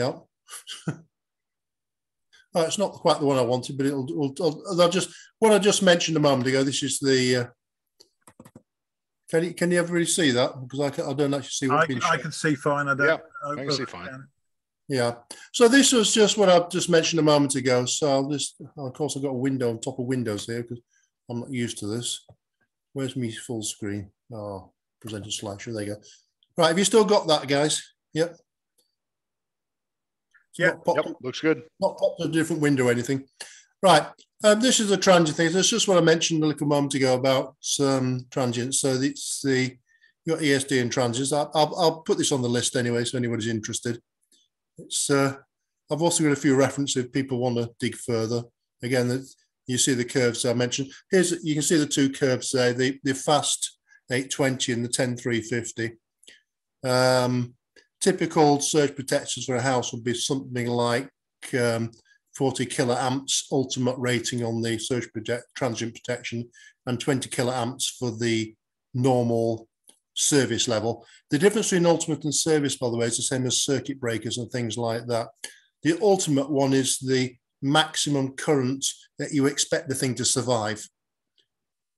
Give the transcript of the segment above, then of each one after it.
out. oh, it's not quite the one I wanted, but it'll, it'll, it'll just what I just mentioned a moment ago. This is the. Uh, can you can you ever really see that? Because I, can, I don't actually see what I, I can see fine. I don't. Yeah, I can see fine. Yeah. So this was just what I just mentioned a moment ago. So I'll just, of course, I've got a window on top of Windows here because I'm not used to this. Where's me full screen? Oh, presenter slideshow. There you go. Right. Have you still got that, guys? Yep. Yeah. Yep. Looks good. Not popped a different window or anything. Right. Um, this is a transient thing. That's just what I mentioned a little moment ago about um, transients. So it's the your ESD and transients. I'll, I'll, I'll put this on the list anyway, so anybody's interested. It's uh, I've also got a few references if people want to dig further. Again, you see the curves I mentioned. Here's you can see the two curves there, the, the fast 820 and the 10350. Um, typical surge protectors for a house would be something like um, 40 kiloamps ultimate rating on the surge project, transient protection and 20 kiloamps for the normal service level. The difference between ultimate and service, by the way, is the same as circuit breakers and things like that. The ultimate one is the maximum current that you expect the thing to survive.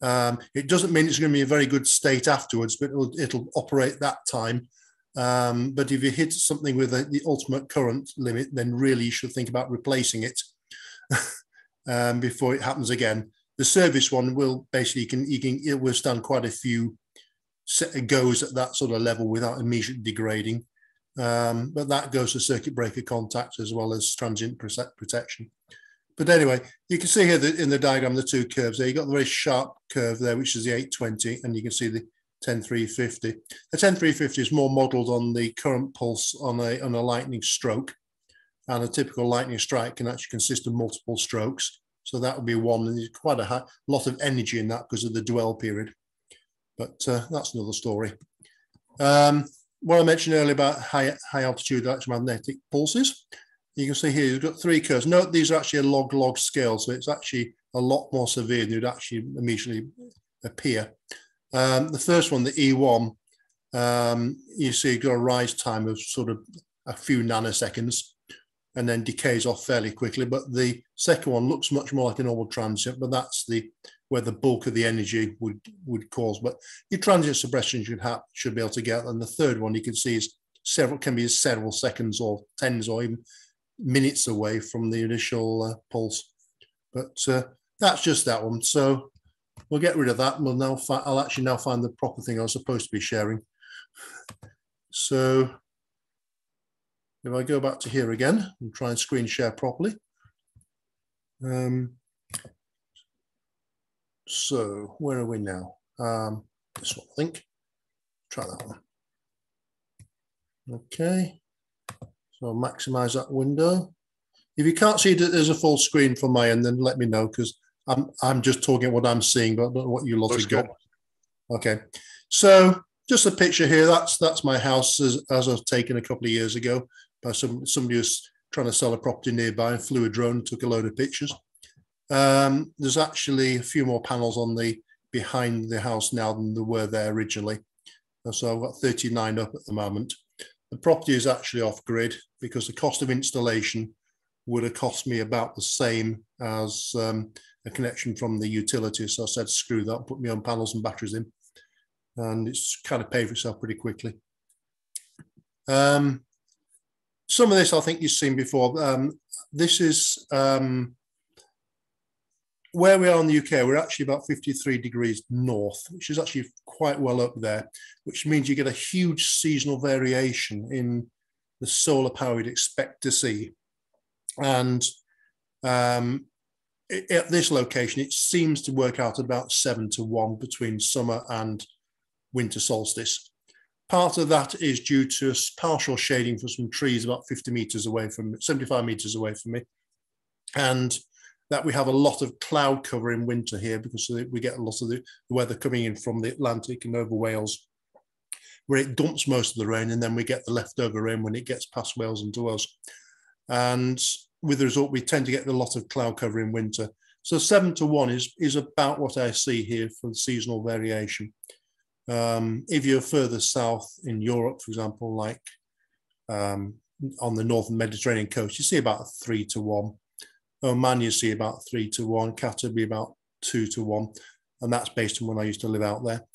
Um, it doesn't mean it's going to be a very good state afterwards, but it'll, it'll operate that time. Um, but if you hit something with a, the ultimate current limit, then really you should think about replacing it um, before it happens again. The service one will basically you can you can it will stand quite a few goes at that sort of level without immediately degrading. Um, but that goes to circuit breaker contacts as well as transient protection. But anyway, you can see here that in the diagram the two curves there. You've got the very sharp curve there, which is the 820, and you can see the 10350. The 10350 is more modeled on the current pulse on a, on a lightning stroke. And a typical lightning strike can actually consist of multiple strokes. So that would be one, and there's quite a high, lot of energy in that because of the dwell period. But uh, that's another story. Um, what I mentioned earlier about high, high altitude electromagnetic pulses, you can see here you've got three curves. Note these are actually a log-log scale, so it's actually a lot more severe than you'd actually immediately appear. Um, the first one, the E1, um, you see you've got a rise time of sort of a few nanoseconds and then decays off fairly quickly. But the second one looks much more like a normal transient, but that's the where the bulk of the energy would would cause. But your transient suppression should have should be able to get. And the third one you can see is several can be several seconds or tens or even minutes away from the initial uh, pulse. But uh, that's just that one. So we'll get rid of that. We'll now I'll actually now find the proper thing I was supposed to be sharing. So if I go back to here again and try and screen share properly. Um, so where are we now? Um, this one, I think. Try that one. Okay. So I'll maximize that window. If you can't see that there's a full screen from my end, then let me know because I'm I'm just talking what I'm seeing, but what you lot have got. Okay. So just a picture here. That's that's my house as, as I was taken a couple of years ago by some somebody who's trying to sell a property nearby and flew a drone and took a load of pictures. Um, there's actually a few more panels on the behind the house now than there were there originally. So I've got 39 up at the moment. The property is actually off grid because the cost of installation would have cost me about the same as um, a connection from the utility. So I said, screw that, put my own panels and batteries in. And it's kind of paid for itself pretty quickly. Um, some of this I think you've seen before. Um, this is um, where we are in the UK, we're actually about 53 degrees north, which is actually quite well up there, which means you get a huge seasonal variation in the solar power you'd expect to see. And um, at this location, it seems to work out at about seven to one between summer and winter solstice. Part of that is due to partial shading from some trees about 50 meters away from 75 meters away from me. And that we have a lot of cloud cover in winter here because we get a lot of the weather coming in from the Atlantic and over Wales, where it dumps most of the rain, and then we get the leftover rain when it gets past Wales and us. And with the result, we tend to get a lot of cloud cover in winter. So seven to one is, is about what I see here for seasonal variation. Um, if you're further south in Europe, for example, like um, on the northern Mediterranean coast, you see about three to one. Oman, you see about three to one. Qatar be about two to one, and that's based on when I used to live out there.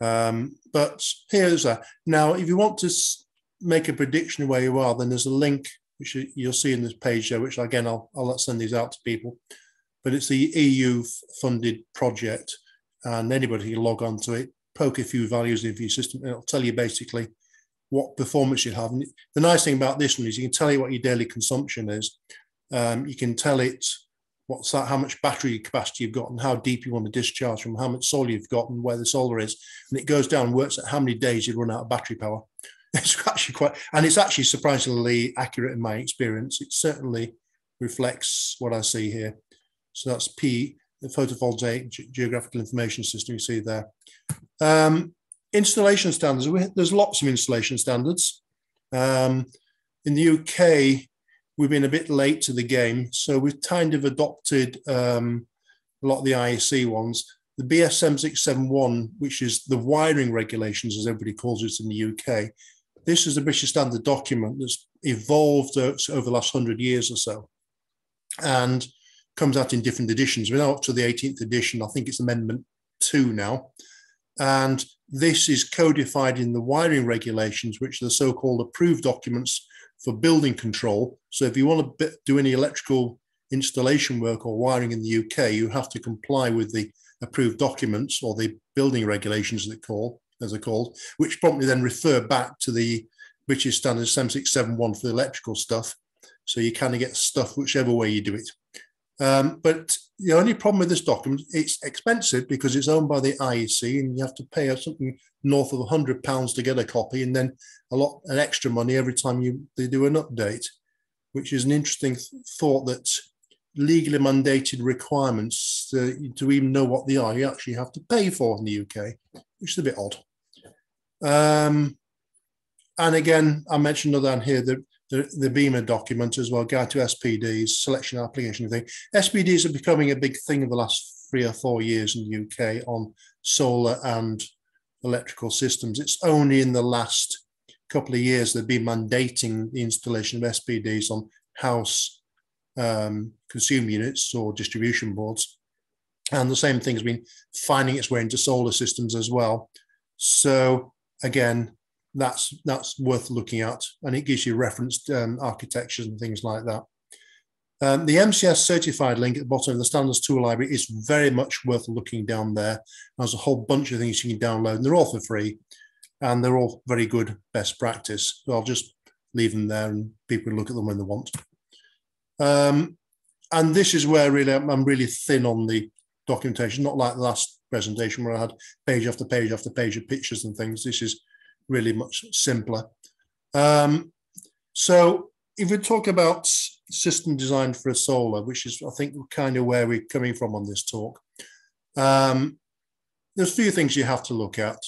Um, but here's a now. If you want to make a prediction of where you are, then there's a link which you'll see in this page there, which again I'll I'll send these out to people. But it's the EU funded project, and anybody can log on to it, poke a few values into your system, and it'll tell you basically what performance you have. And the nice thing about this one is you can tell you what your daily consumption is. Um, you can tell it what's that, how much battery capacity you've got and how deep you want to discharge from, how much solar you've got and where the solar is. And it goes down and works at how many days you run out of battery power. It's actually quite, and it's actually surprisingly accurate in my experience. It certainly reflects what I see here. So that's P, the photovoltaic geographical information system you see there. Um, installation standards, there's lots of installation standards. Um, in the UK, we've been a bit late to the game, so we've kind of adopted um, a lot of the IEC ones. The BS 7671, which is the wiring regulations, as everybody calls it in the UK, this is a British Standard document that's evolved uh, over the last hundred years or so, and comes out in different editions. We're now up to the 18th edition. I think it's Amendment Two now, and this is codified in the wiring regulations, which are the so-called approved documents for building control. So if you want to do any electrical installation work or wiring in the UK, you have to comply with the approved documents or the building regulations that call as they're called, which promptly then refer back to the British Standard 7671 for the electrical stuff. So you kind of get stuff whichever way you do it. Um, but the only problem with this document, it's expensive because it's owned by the IEC and you have to pay something north of £100 to get a copy and then a lot an extra money every time you they do an update, which is an interesting th thought that legally mandated requirements to, to even know what they are, you actually have to pay for in the UK, which is a bit odd. Um, and again, I mentioned another one here, the the, the BEAMA document as well, Guide to SPDs, selection application thing. SPDs are becoming a big thing in the last three or four years in the UK on solar and electrical systems. It's only in the last couple of years they've been mandating the installation of SPDs on house um, consumer units or distribution boards. And the same thing has been finding its way into solar systems as well. So again, that's that's worth looking at, and it gives you referenced um, architectures and things like that. Um, the MCS certified link at the bottom of the standards tool library is very much worth looking down there. There's a whole bunch of things you can download, and they're all for free, and they're all very good best practice. So I'll just leave them there, and people can look at them when they want. Um, and this is where really I'm really thin on the documentation, not like the last presentation where I had page after page after page of pictures and things. This is really much simpler. Um, so if we talk about system design for a solar, which is I think kind of where we're coming from on this talk, um, there's a few things you have to look at.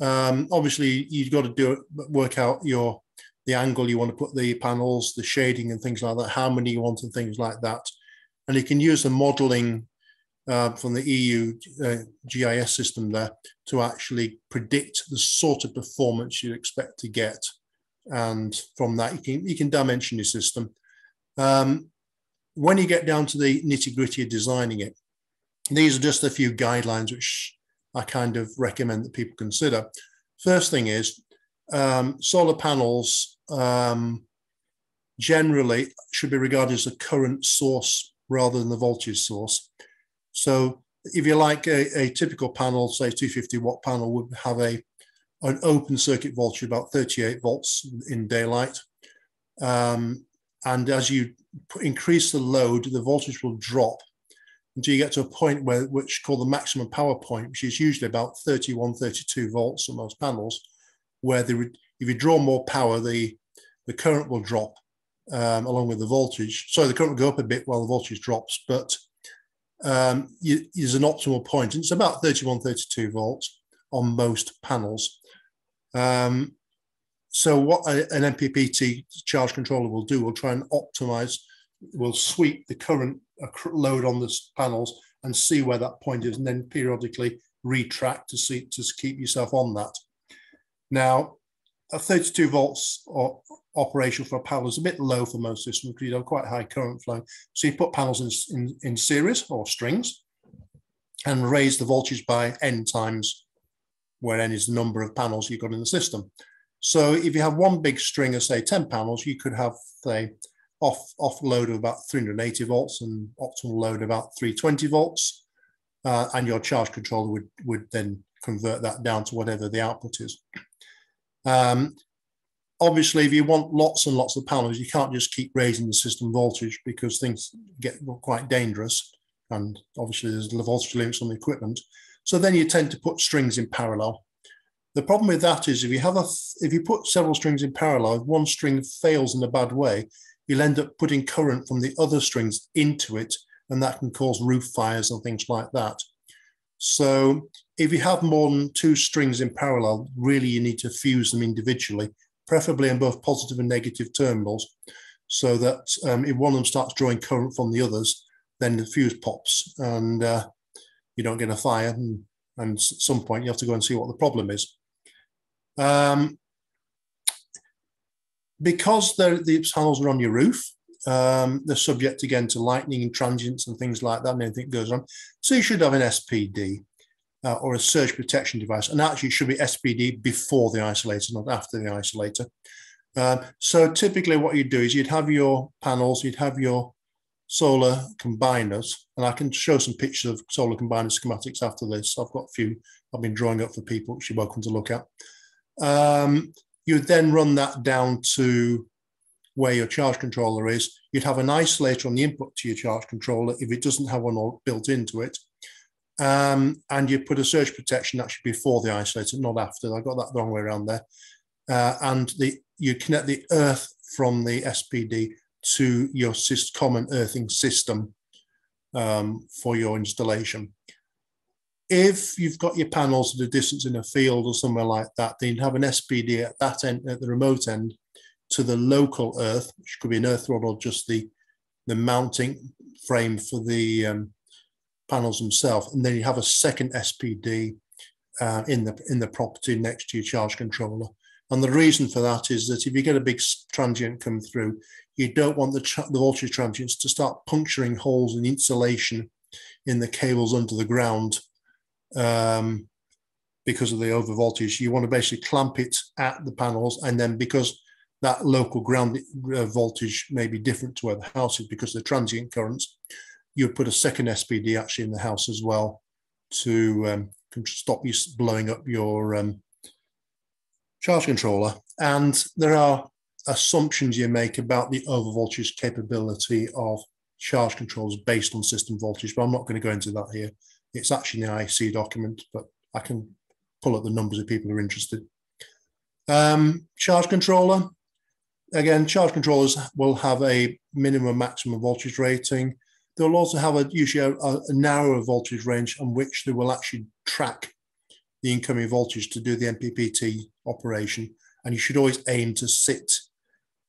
Um, obviously, you've got to do it, work out your the angle you want to put the panels, the shading and things like that, how many you want and things like that. And you can use the modeling uh, from the EU uh, GIS system there to actually predict the sort of performance you expect to get. And from that, you can, you can dimension your system. Um, when you get down to the nitty gritty of designing it, these are just a few guidelines which I kind of recommend that people consider. First thing is um, solar panels um, generally should be regarded as a current source rather than the voltage source. So if you like a, a typical panel, say 250 watt panel would have a an open circuit voltage about 38 volts in daylight. Um, and as you increase the load, the voltage will drop until you get to a point where which called the maximum power point, which is usually about 31, 32 volts on most panels, where the, if you draw more power, the, the current will drop um, along with the voltage. So the current will go up a bit while the voltage drops, but um, is an optimal point. It's about 31, 32 volts on most panels. Um, so what a, an MPPT charge controller will do will try and optimize, will sweep the current load on the panels and see where that point is, and then periodically retract to see to keep yourself on that. Now, a 32 volts or operation for a panel is a bit low for most systems because you have quite high current flow. So you put panels in, in, in series or strings and raise the voltage by n times where n is the number of panels you've got in the system. So if you have one big string of say 10 panels, you could have say off, off load of about 380 volts and optimal load about 320 volts. Uh, and your charge controller would, would then convert that down to whatever the output is. Um, obviously, if you want lots and lots of panels, you can't just keep raising the system voltage because things get quite dangerous. And obviously, there's the voltage limits on the equipment. So then you tend to put strings in parallel. The problem with that is if you have a if you put several strings in parallel, if one string fails in a bad way, you'll end up putting current from the other strings into it, and that can cause roof fires and things like that. So if you have more than two strings in parallel, really you need to fuse them individually, preferably in both positive and negative terminals, so that um, if one of them starts drawing current from the others, then the fuse pops and uh, you don't get a fire. And, and at some point you have to go and see what the problem is. Um, because the panels are on your roof, um, they're subject again to lightning and transients and things like that, and anything goes on. So you should have an SPD uh, or a surge protection device. And actually, it should be SPD before the isolator, not after the isolator. Uh, so typically, what you'd do is you'd have your panels, you'd have your solar combiners, and I can show some pictures of solar combiner schematics after this. I've got a few I've been drawing up for people, which you're welcome to look at. Um, you'd then run that down to where your charge controller is. You'd have an isolator on the input to your charge controller if it doesn't have one built into it. Um, and you put a surge protection actually before the isolator, not after. I got that the wrong way around there. Uh, and the you connect the earth from the SPD to your common earthing system um, for your installation. If you've got your panels at a distance in a field or somewhere like that, then you have an SPD at that end, at the remote end, to the local earth, which could be an earth rod or just the the mounting frame for the um, panels themselves, and then you have a second SPD uh, in the in the property next to your charge controller. And the reason for that is that if you get a big transient come through, you don't want the, the voltage transients to start puncturing holes in insulation in the cables under the ground um, because of the over voltage. You want to basically clamp it at the panels, and then because that local ground uh, voltage may be different to where the house is because of the transient currents, you'd put a second SPD actually in the house as well to um, stop you blowing up your um, charge controller. And there are assumptions you make about the overvoltage capability of charge controllers based on system voltage, but I'm not going to go into that here. It's actually in the IC document, but I can pull up the numbers if people are interested. Um, charge controller, again, charge controllers will have a minimum maximum voltage rating. They'll also have a usually a, a narrower voltage range on which they will actually track the incoming voltage to do the MPPT operation. And you should always aim to sit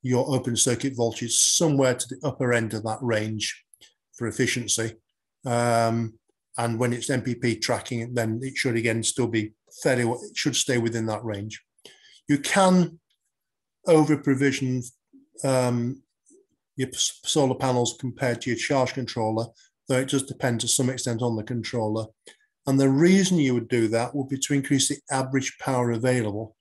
your open circuit voltage somewhere to the upper end of that range for efficiency. Um, and when it's MPP tracking, then it should again still be fairly, it should stay within that range. You can over provision um, your solar panels compared to your charge controller, though it does depend to some extent on the controller. And the reason you would do that would be to increase the average power available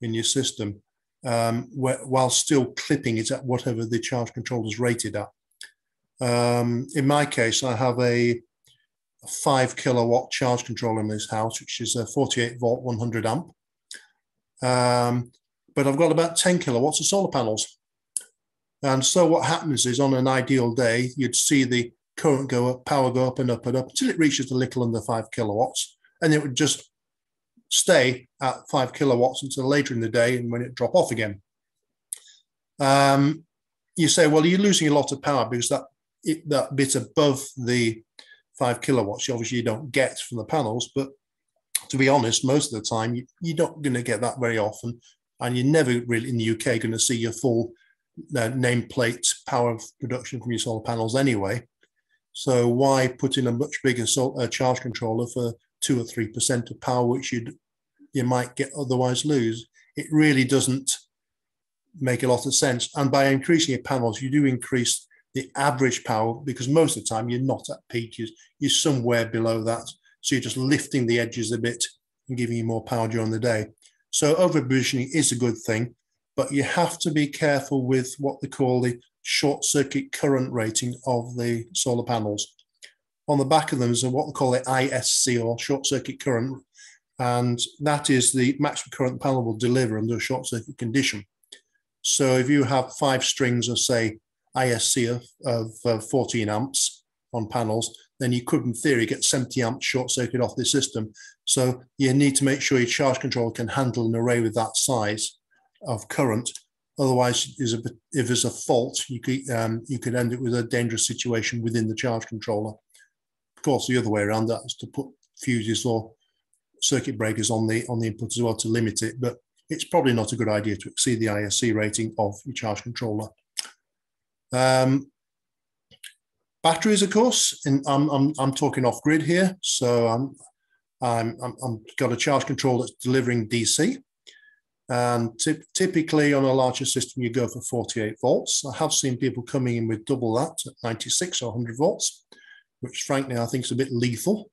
in your system um, while still clipping it at whatever the charge controller is rated at. Um, in my case, I have a, a, five kilowatt charge controller in this house, which is a 48 volt, 100 amp. Um, but I've got about 10 kilowatts of solar panels. And so what happens is on an ideal day, you'd see the current go up, power go up and up and up until it reaches a little under five kilowatts. And it would just stay at five kilowatts until later in the day and when it drop off again. Um, you say, well, you're losing a lot of power because that it, that bit above the five kilowatts, you obviously don't get from the panels. But to be honest, most of the time you, you're not going to get that very often, and you're never really in the UK going to see your full uh, nameplate power of production from your solar panels anyway. So why put in a much bigger sol- uh, charge controller for two or three percent of power, which you'd you might get otherwise lose? It really doesn't make a lot of sense. And by increasing your panels, you do increase the average power because most of the time you're not at peak, you're, you're somewhere below that. So you're just lifting the edges a bit and giving you more power during the day. So over provisioning is a good thing, but you have to be careful with what they call the short circuit current rating of the solar panels. On the back of them is what we call the ISC or short circuit current, and that is the maximum current the panel will deliver under a short circuit condition. So if you have five strings of say ISC of, of uh, 14 amps on panels, then you could in theory get 70 amps short circuit off the system. So you need to make sure your charge controller can handle an array with that size of current. Otherwise, if there's a fault, you could um, you could end up with a dangerous situation within the charge controller. Of course, the other way around that is to put fuses or circuit breakers on the on the input as well to limit it. But it's probably not a good idea to exceed the ISC rating of your charge controller. Um, batteries, of course, and I'm, I'm, I'm talking off grid here. So I'm, I'm, I'm, I'm got a charge control that's delivering DC. And typically on a larger system, you go for 48 volts. I have seen people coming in with double that at 96 or 100 volts, which frankly I think is a bit lethal.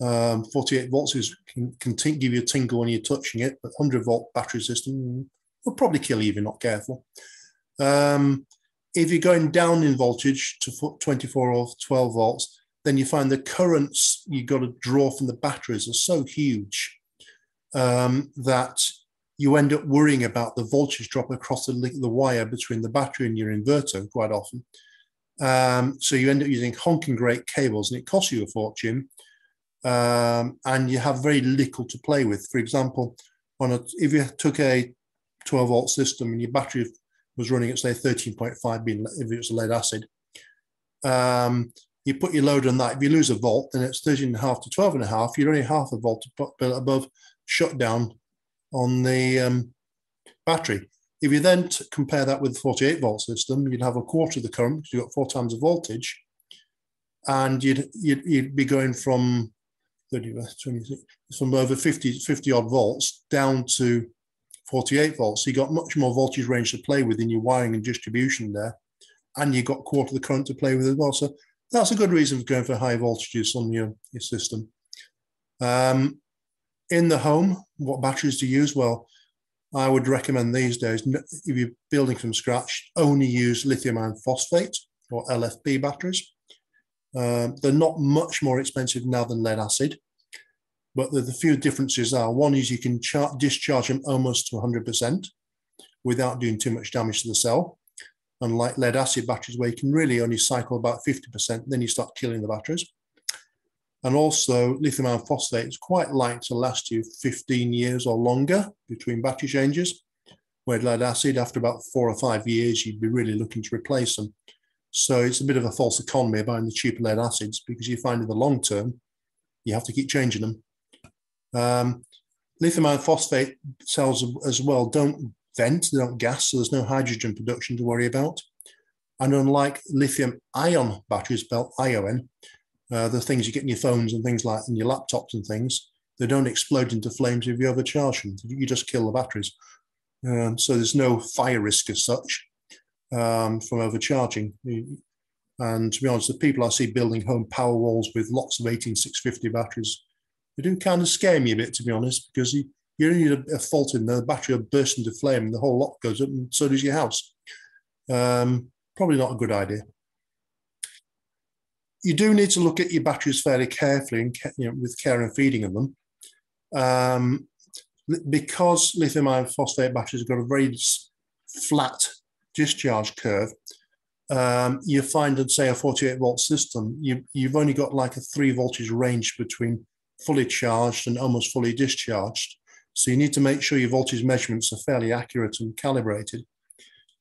Um, 48 volts is, can, can give you a tingle when you're touching it, but 100 volt battery system will probably kill you if you're not careful. Um, if you're going down in voltage to 24 or 12 volts, then you find the currents you've got to draw from the batteries are so huge um, that you end up worrying about the voltage drop across the, the wire between the battery and your inverter quite often. Um, so you end up using honking great cables and it costs you a fortune. Um, and you have very little to play with. For example, on a, if you took a 12 volt system and your battery was running at say 13.5 being if it was lead acid, um, you put your load on that. If you lose a volt, then it's 13 and a half to 12 and a half. You're only half a volt above shutdown on the um, battery. If you then compare that with the 48 volt system, you'd have a quarter of the current because you've got four times the voltage, and you'd you'd, you'd be going from 30, 26, from over 50, 50 odd volts down to 48 volts. So you got much more voltage range to play with in your wiring and distribution there, and you've got quarter of the current to play with as well. So that's a good reason for going for high voltages on your, your system. Um, in the home, what batteries to use? Well, I would recommend these days, if you're building from scratch, only use lithium iron phosphate or LFP batteries. Um, they're not much more expensive now than lead acid, but the, the few differences are one is you can discharge them almost to 100% without doing too much damage to the cell, unlike lead acid batteries where you can really only cycle about 50%, then you start killing the batteries. And also, lithium iron phosphate is quite light to last you 15 years or longer between battery changes. Where lead acid, after about four or five years, you'd be really looking to replace them. So it's a bit of a false economy buying the cheaper lead acids because you find in the long term, you have to keep changing them. Um, lithium iron phosphate cells as well don't vent, they don't gas, so there's no hydrogen production to worry about. And unlike lithium ion batteries, spelled ION, uh, the things you get in your phones and things like in your laptops and things, they don't explode into flames if you overcharge them. You just kill the batteries. Um, so there's no fire risk as such um, from overcharging. And to be honest, the people I see building home power walls with lots of 18650 batteries, they do kind of scare me a bit, to be honest, because you, you only need a, a, fault in there, the battery will burst into flame and the whole lot goes up, and so does your house. Um, probably not a good idea you do need to look at your batteries fairly carefully and you know, with care and feeding of them. Um, because lithium ion phosphate batteries have got a very flat discharge curve, um, you find in say a 48 volt system, you, you've only got like a three voltage range between fully charged and almost fully discharged. So you need to make sure your voltage measurements are fairly accurate and calibrated.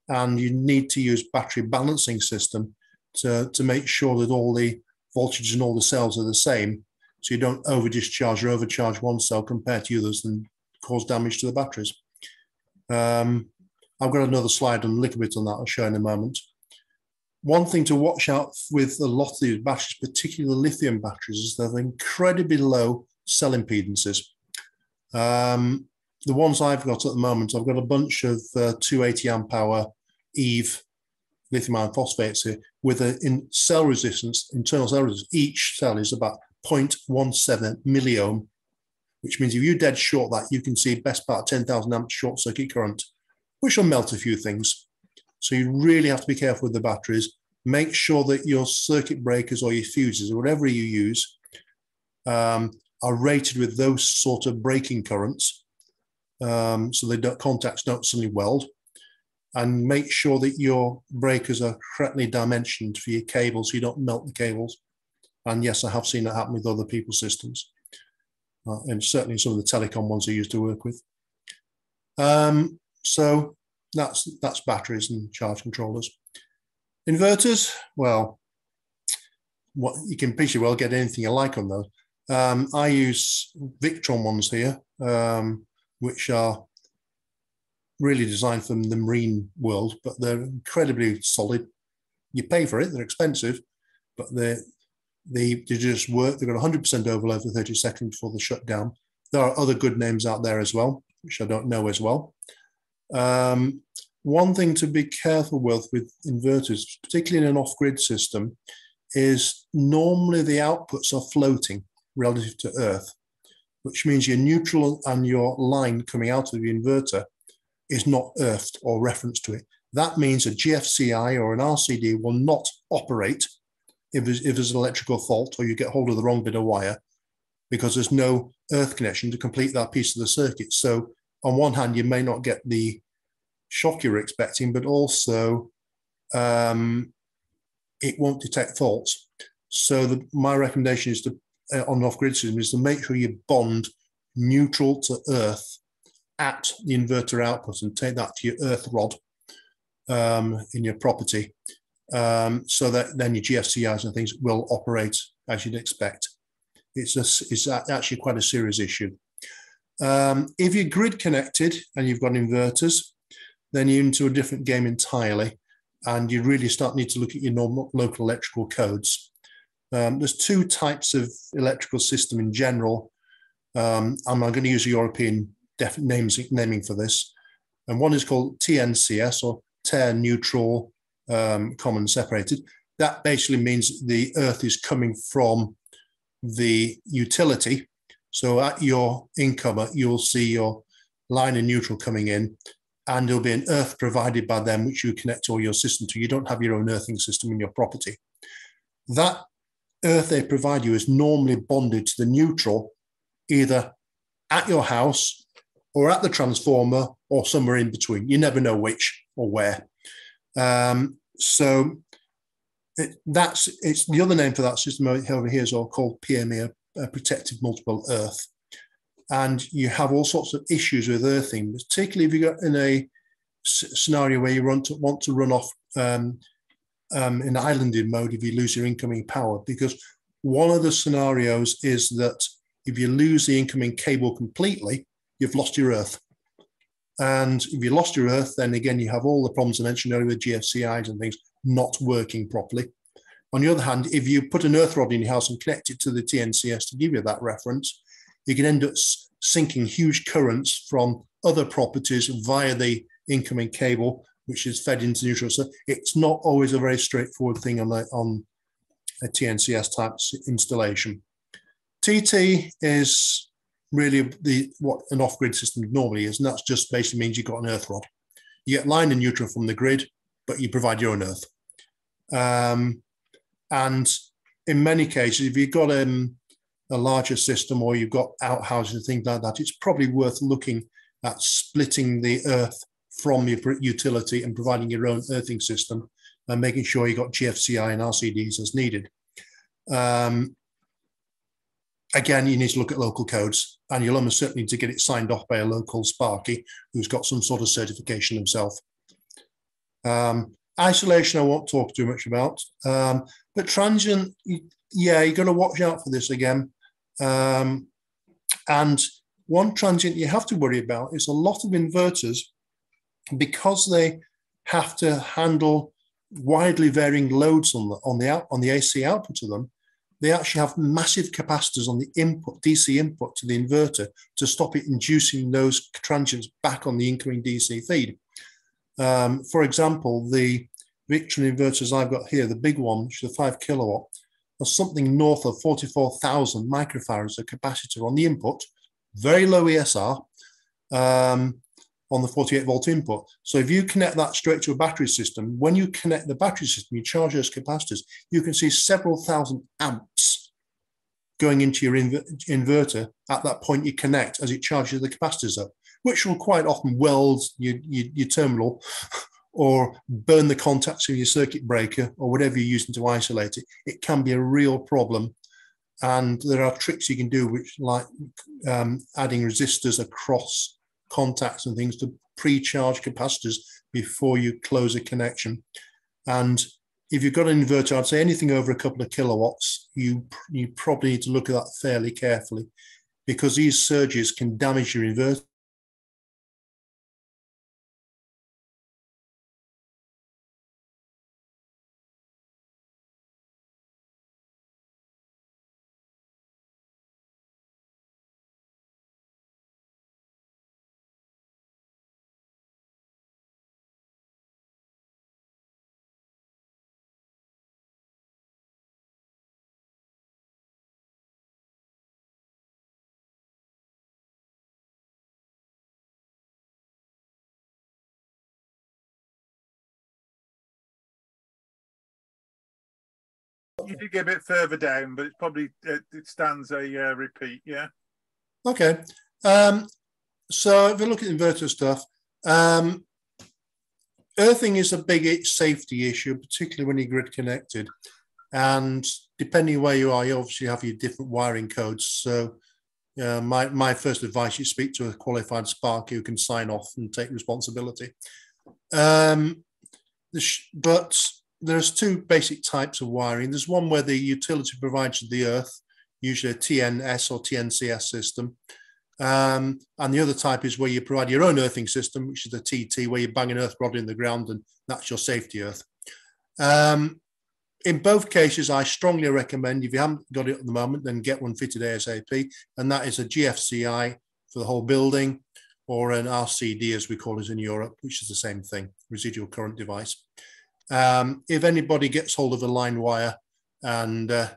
And you need to use battery balancing system to, to make sure that all the voltages in all the cells are the same. So you don't over discharge or overcharge one cell compared to others and cause damage to the batteries. Um, I've got another slide on a little bit on that I'll show in a moment. One thing to watch out with a lot of these batteries, particularly the lithium batteries, is they're incredibly low cell impedances. Um, the ones I've got at the moment, I've got a bunch of uh, 280 amp hour Eve lithium iron phosphates here with a in cell resistance, internal cell resistance. Each cell is about 0.17 milliohm, which means if you dead short that, you can see best part 10,000 amp short circuit current, which will melt a few things. So you really have to be careful with the batteries. Make sure that your circuit breakers or your fuses or whatever you use um, are rated with those sort of breaking currents um, so the contacts don't suddenly weld. And make sure that your breakers are correctly dimensioned for your cables so you don't melt the cables. And yes, I have seen that happen with other people's systems. Uh, and certainly some of the telecom ones I used to work with. Um, so that's that's batteries and charge controllers. Inverters, well, what you can pretty well get anything you like on those. Um, I use Victron ones here, um, which are really designed for the marine world, but they're incredibly solid. You pay for it; they're expensive, but they they they just work. They've got 100% overload for 30 seconds before the shutdown. There are other good names out there as well, which I don't know as well. Um, one thing to be careful with with inverters, particularly in an off-grid system, is normally the outputs are floating relative to Earth, which means your neutral and your line coming out of the inverter is not earthed or referenced to it. That means a GFCI or an RCD will not operate if there's, if there's an electrical fault or you get hold of the wrong bit of wire because there's no earth connection to complete that piece of the circuit. So on one hand, you may not get the shock you're expecting, but also um, it won't detect faults. So the, my recommendation is to uh, on off-grid system is to make sure you bond neutral to earth at the inverter output and take that to your earth rod um, in your property um, so that then your GFCIs and things will operate as you'd expect. It's, a, it's actually quite a serious issue. Um, if you're grid connected and you've got inverters, then you're into a different game entirely, and you really start need to look at your normal, local electrical codes. Um, there's two types of electrical system in general. Um, I'm going to use a European names, naming for this. And one is called TNCS or Terre Neutral um, Common Separated. That basically means the earth is coming from the utility. So at your incomer, you'll see your line and neutral coming in, and there'll be an earth provided by them, which you connect all your system to. You don't have your own earthing system in your property. That earth they provide you is normally bonded to the neutral, either at your house or at the transformer or somewhere in between. You never know which or where. Um, so it, that's it's the other name for that system over here is all called PME, a, protective multiple earth. And you have all sorts of issues with earthing, particularly if you got in a scenario where you want to want to run off um, um, in islanding mode if you lose your incoming power, because one of the scenarios is that if you lose the incoming cable completely, you've lost your earth. And if you lost your earth, then again, you have all the problems I mentioned earlier with GFCIs and things not working properly. On the other hand, if you put an earth rod in your house and connect it to the TNCS to give you that reference, you can end up sinking huge currents from other properties via the incoming cable, which is fed into neutral. So it's not always a very straightforward thing on, on a TNCS type installation. TT is really the what an off-grid system normally is, and that's just basically means you've got an earth rod. You get line and neutral from the grid, but you provide your own earth. Um, and in many cases, if you've got um, a larger system or you've got outhouses and things like that, it's probably worth looking at splitting the earth from your utility and providing your own earthing system and making sure you've got GFCI and RCDs as needed. Um, again, you need to look at local codes and you'll almost certainly need to get it signed off by a local Sparky who's got some sort of certification himself. Um, isolation, I won't talk too much about, um, but transient, yeah, you've got to watch out for this again. Um, and one transient you have to worry about is a lot of inverters, because they have to handle widely varying loads on the on the out, on the AC output of them, they actually have massive capacitors on the input, DC input to the inverter to stop it inducing those transients back on the incoming DC feed. Um, for example, the Victron inverters I've got here, the big one, which is a five kilowatt, are something north of 44,000 microfarads of capacitor on the input, very low ESR um, on the 48 volt input. So if you connect that straight to a battery system, when you connect the battery system, you charge those capacitors, you can see several thousand amps going into your inver inverter at that point you connect as it charges the capacitors up, which will quite often weld your, your, your terminal or burn the contacts of your circuit breaker or whatever you're using to isolate it. It can be a real problem. And there are tricks you can do, which like um, adding resistors across contacts and things to pre-charge capacitors before you close a connection. And if you've got an inverter, I'd say anything over a couple of kilowatts, you you probably need to look at that fairly carefully because these surges can damage your inverter you did get a bit further down, but it probably it, it stands a uh, repeat. Yeah. Okay. Um, so if you look at inverter stuff, um, earthing is a big safety issue, particularly when you're grid connected. And depending where you are, you obviously have your different wiring codes. So uh, my, my first advice, you speak to a qualified spark who can sign off and take responsibility. Um, but there's two basic types of wiring. There's one where the utility provides the earth, usually a TNS or TNCS system. Um, and the other type is where you provide your own earthing system, which is a TT, where you bang an earth rod in the ground and that's your safety earth. Um, in both cases, I strongly recommend if you haven't got it at the moment, then get one fitted ASAP. And that is a GFCI for the whole building or an RCD, as we call it in Europe, which is the same thing, residual current device. Um, if anybody gets hold of a line wire and uh,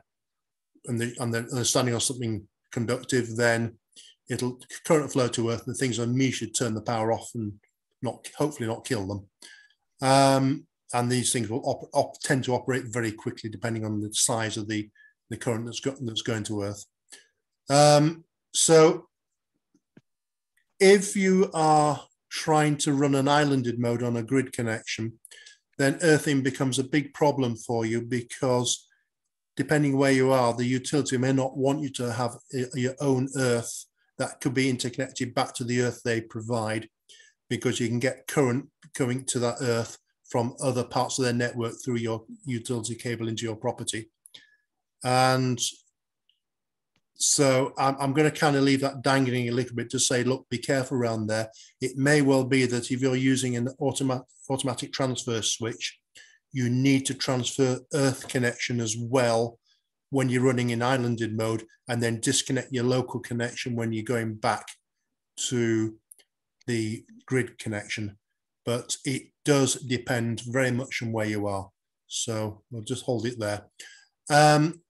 and, the, and they're standing on something conductive, then it'll current flow to earth and the things on me should turn the power off and not hopefully not kill them. Um, and these things will op, op, tend to operate very quickly depending on the size of the, the current that's, got, that's going to earth. Um, so if you are trying to run an islanded mode on a grid connection, then earthing becomes a big problem for you because depending where you are, the utility may not want you to have uh, your own earth that could be interconnected back to the earth they provide because you can get current coming to that earth from other parts of their network through your utility cable into your property. And so I'm, I'm going to kind of leave that dangling a little bit to say, look, be careful around there. It may well be that if you're using an automatic automatic transfer switch, you need to transfer earth connection as well when you're running in islanded mode and then disconnect your local connection when you're going back to the grid connection. But it does depend very much on where you are. So we'll just hold it there. Um,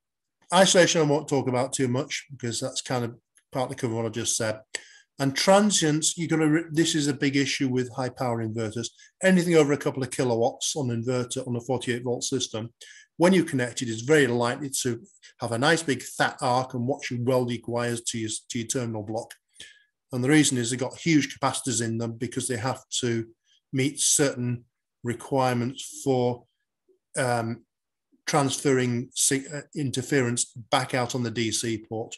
Isolation I won't talk about too much because that's kind of partly cover what I just said. And transients, you're going to, this is a big issue with high power inverters. Anything over a couple of kilowatts on an inverter on a 48 volt system, when you connect it, is very likely to have a nice big fat arc and watch you weld wires to your, to your terminal block. And the reason is they've got huge capacitors in them because they have to meet certain requirements for um, transferring uh, interference back out on the DC port.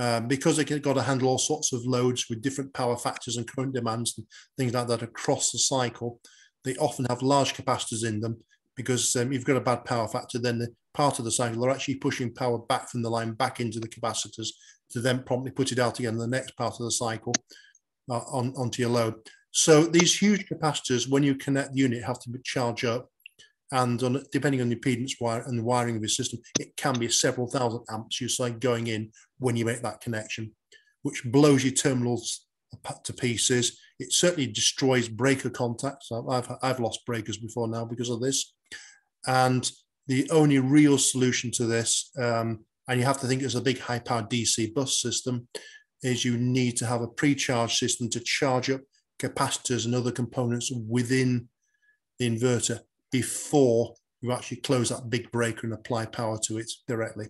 Um, because they've got to handle all sorts of loads with different power factors and current demands and things like that across the cycle, they often have large capacitors in them because um, you've got a bad power factor, then the part of the cycle they're actually pushing power back from the line back into the capacitors to then promptly put it out again in the next part of the cycle uh, on, onto your load. So these huge capacitors, when you connect the unit, have to be charge up and on, depending on the impedance wire and the wiring of your system, it can be several thousand amps you say going in when you make that connection, which blows your terminals to pieces. It certainly destroys breaker contacts. I've, I've lost breakers before now because of this. And the only real solution to this, um, and you have to think it's a big high power DC bus system, is you need to have a pre-charge system to charge up capacitors and other components within the inverter before you actually close that big breaker and apply power to it directly.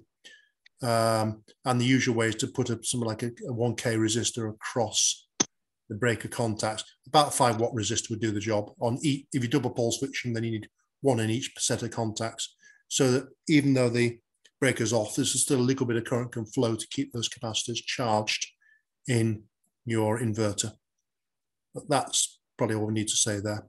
Um, and the usual way is to put a, something like a, a 1K resistor across the breaker contacts. About five watt resistor would do the job. On each, if you double pole switching, then you need one in each set of contacts. So that even though the breaker's off, there's still a little bit of current can flow to keep those capacitors charged in your inverter. But that's probably all we need to say there.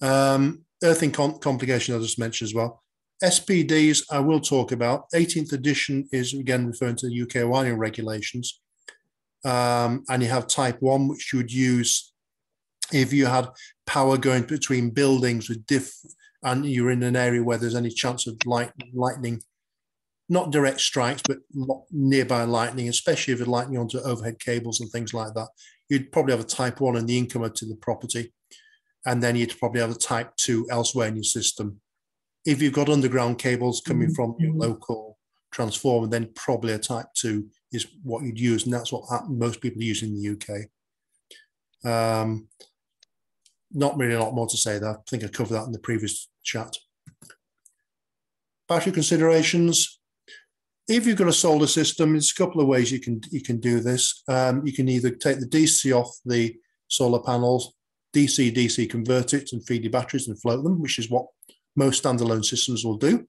Um, earthing com complication I just mentioned as well. SPDs I will talk about. 18th edition is again referring to the UK wiring regulations. Um, and you have type one, which you would use if you had power going between buildings with diff and you're in an area where there's any chance of light, lightning, not direct strikes, but nearby lightning, especially if you're lightning onto overhead cables and things like that. You'd probably have a type one in the incomer to the property and then you'd probably have a type two elsewhere in your system. If you've got underground cables coming mm-hmm. from your mm-hmm. local transformer, then probably a type two is what you'd use, and that's what most people use in the UK. Um, not really a lot more to say there. I think I covered that in the previous chat. Battery considerations. If you've got a solar system, there's a couple of ways you can you can do this. Um, you can either take the DC off the solar panels DC DC convert it and feed your batteries and float them, which is what most standalone systems will do.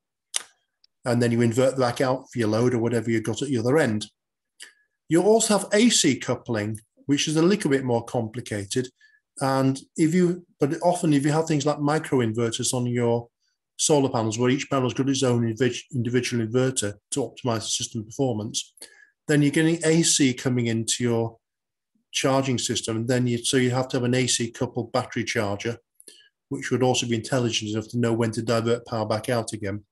And then you invert back out for your load or whatever you've got at the other end. You also have AC coupling, which is a little bit more complicated. And if you, but often if you have things like micro inverters on your solar panels, where each panel's got its own individual inverter to optimize the system performance, then you're getting AC coming into your charging system. And then you so you have to have an AC coupled battery charger, which would also be intelligent enough to know when to divert power back out again.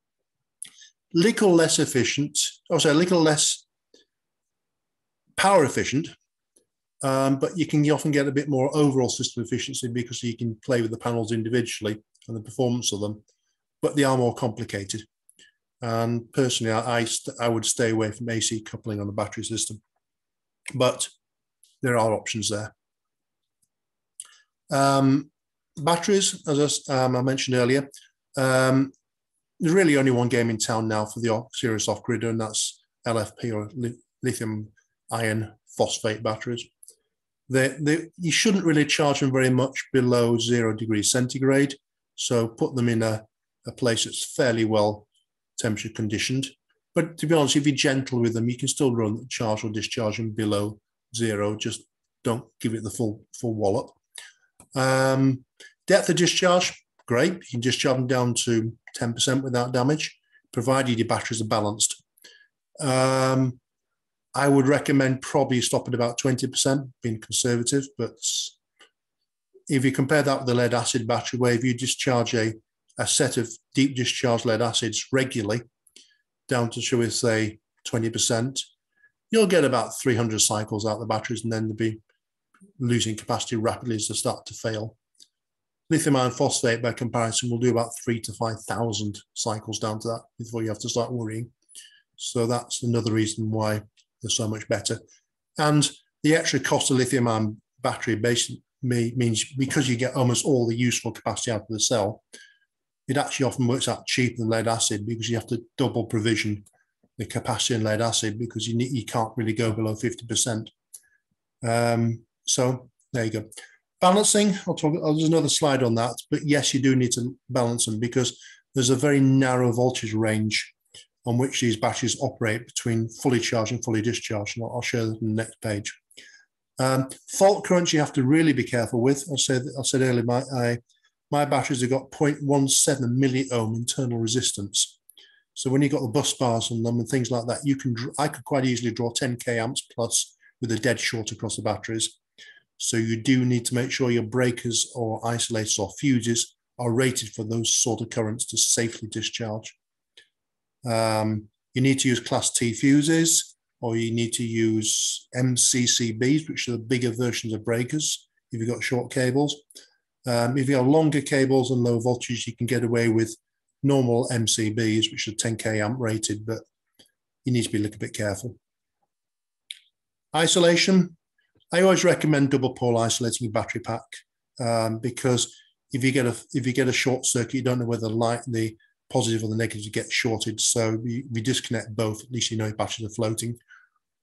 Little less efficient, or sorry, a little less power efficient, um, but you can often get a bit more overall system efficiency because you can play with the panels individually and the performance of them, but they are more complicated. And personally, I, I, I would stay away from AC coupling on the battery system. But there are options there. Um, batteries, as I, um, I mentioned earlier, um, there's really only one game in town now for the serious off grid, and that's LFP or lithium iron phosphate batteries. They, they, you shouldn't really charge them very much below zero degrees centigrade. So put them in a, a place that's fairly well temperature conditioned. But to be honest, if you're gentle with them, you can still run charge or discharge them below zero. Just don't give it the full full wallop. Um, depth of discharge, great. You can discharge them down to 10% without damage, provided your batteries are balanced. Um, I would recommend probably stop at about 20%, being conservative. But if you compare that with the lead acid battery, where if you discharge a, a set of deep discharge lead acids regularly, down to, shall we say, 20%, you'll get about 300 cycles out of the batteries and then they'll be losing capacity rapidly as they start to fail. Lithium iron phosphate, by comparison, will do about three to 5,000 cycles down to that before you have to start worrying. So that's another reason why they're so much better. And the extra cost of lithium ion battery basically means because you get almost all the useful capacity out of the cell, it actually often works out cheaper than lead acid because you have to double provision the capacity in lead acid because you, need, you can't really go below 50%. Um, so there you go. Balancing, I'll talk, oh, there's another slide on that, but yes, you do need to balance them because there's a very narrow voltage range on which these batteries operate between fully charged and fully discharged. And I'll, show that in the next page. Um, fault currents you have to really be careful with. I said I said earlier my I, my batteries have got 0.17 milliohm internal resistance. So when you've got the bus bars on them and things like that, you can, I could quite easily draw 10K amps plus with a dead short across the batteries. So you do need to make sure your breakers or isolators or fuses are rated for those sort of currents to safely discharge. Um, you need to use class T fuses, or you need to use MCCBs, which are the bigger versions of breakers if you've got short cables. Um, if you have longer cables and low voltage, you can get away with normal MCBs, which are 10k amp rated, but you need to be a little bit careful. Isolation, I always recommend double pole isolating your battery pack um, because if you get a if you get a short circuit, you don't know whether the light the positive or the negative get shorted. So we, we disconnect both. At least you know your batteries are floating.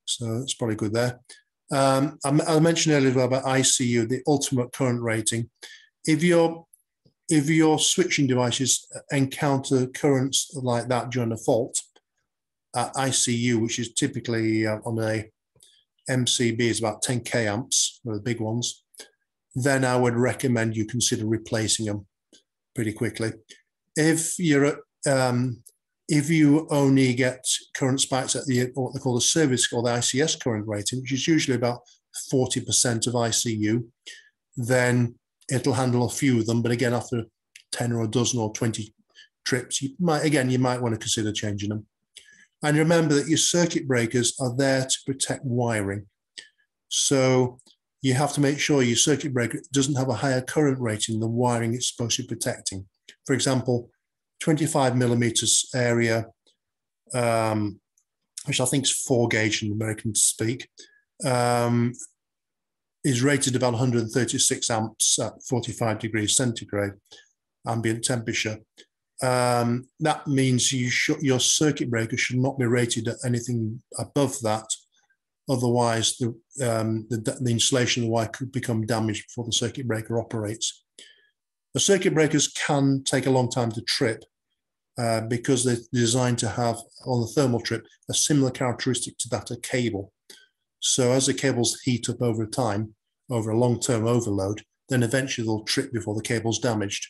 So it's probably good there. Um, I, I, mentioned earlier about ICU, the ultimate current rating. If your if your switching devices encounter currents like that during a fault, at ICU, which is typically uh, on a MCB, is about 10k amps, the big ones, then I would recommend you consider replacing them pretty quickly. If you're at, um, if you only get current spikes at the what they call the service or the ICS current rating, which is usually about 40% of ICU, then it'll handle a few of them. But again, after 10 or a dozen or 20 trips, you might again you might want to consider changing them. And remember that your circuit breakers are there to protect wiring. So you have to make sure your circuit breaker doesn't have a higher current rating than wiring it's supposed to be protecting. For example, 25 millimeters area, um, which I think is four gauge in American speak, um, is rated about 136 amps at 45 degrees centigrade ambient temperature. Um, that means you your circuit breaker should not be rated at anything above that Otherwise, the, um, the, the, insulation of the wire could become damaged before the circuit breaker operates. The circuit breakers can take a long time to trip uh, because they're designed to have, on the thermal trip, a similar characteristic to that of cable. So as the cables heat up over time, over a long-term overload, then eventually they'll trip before the cable's damaged.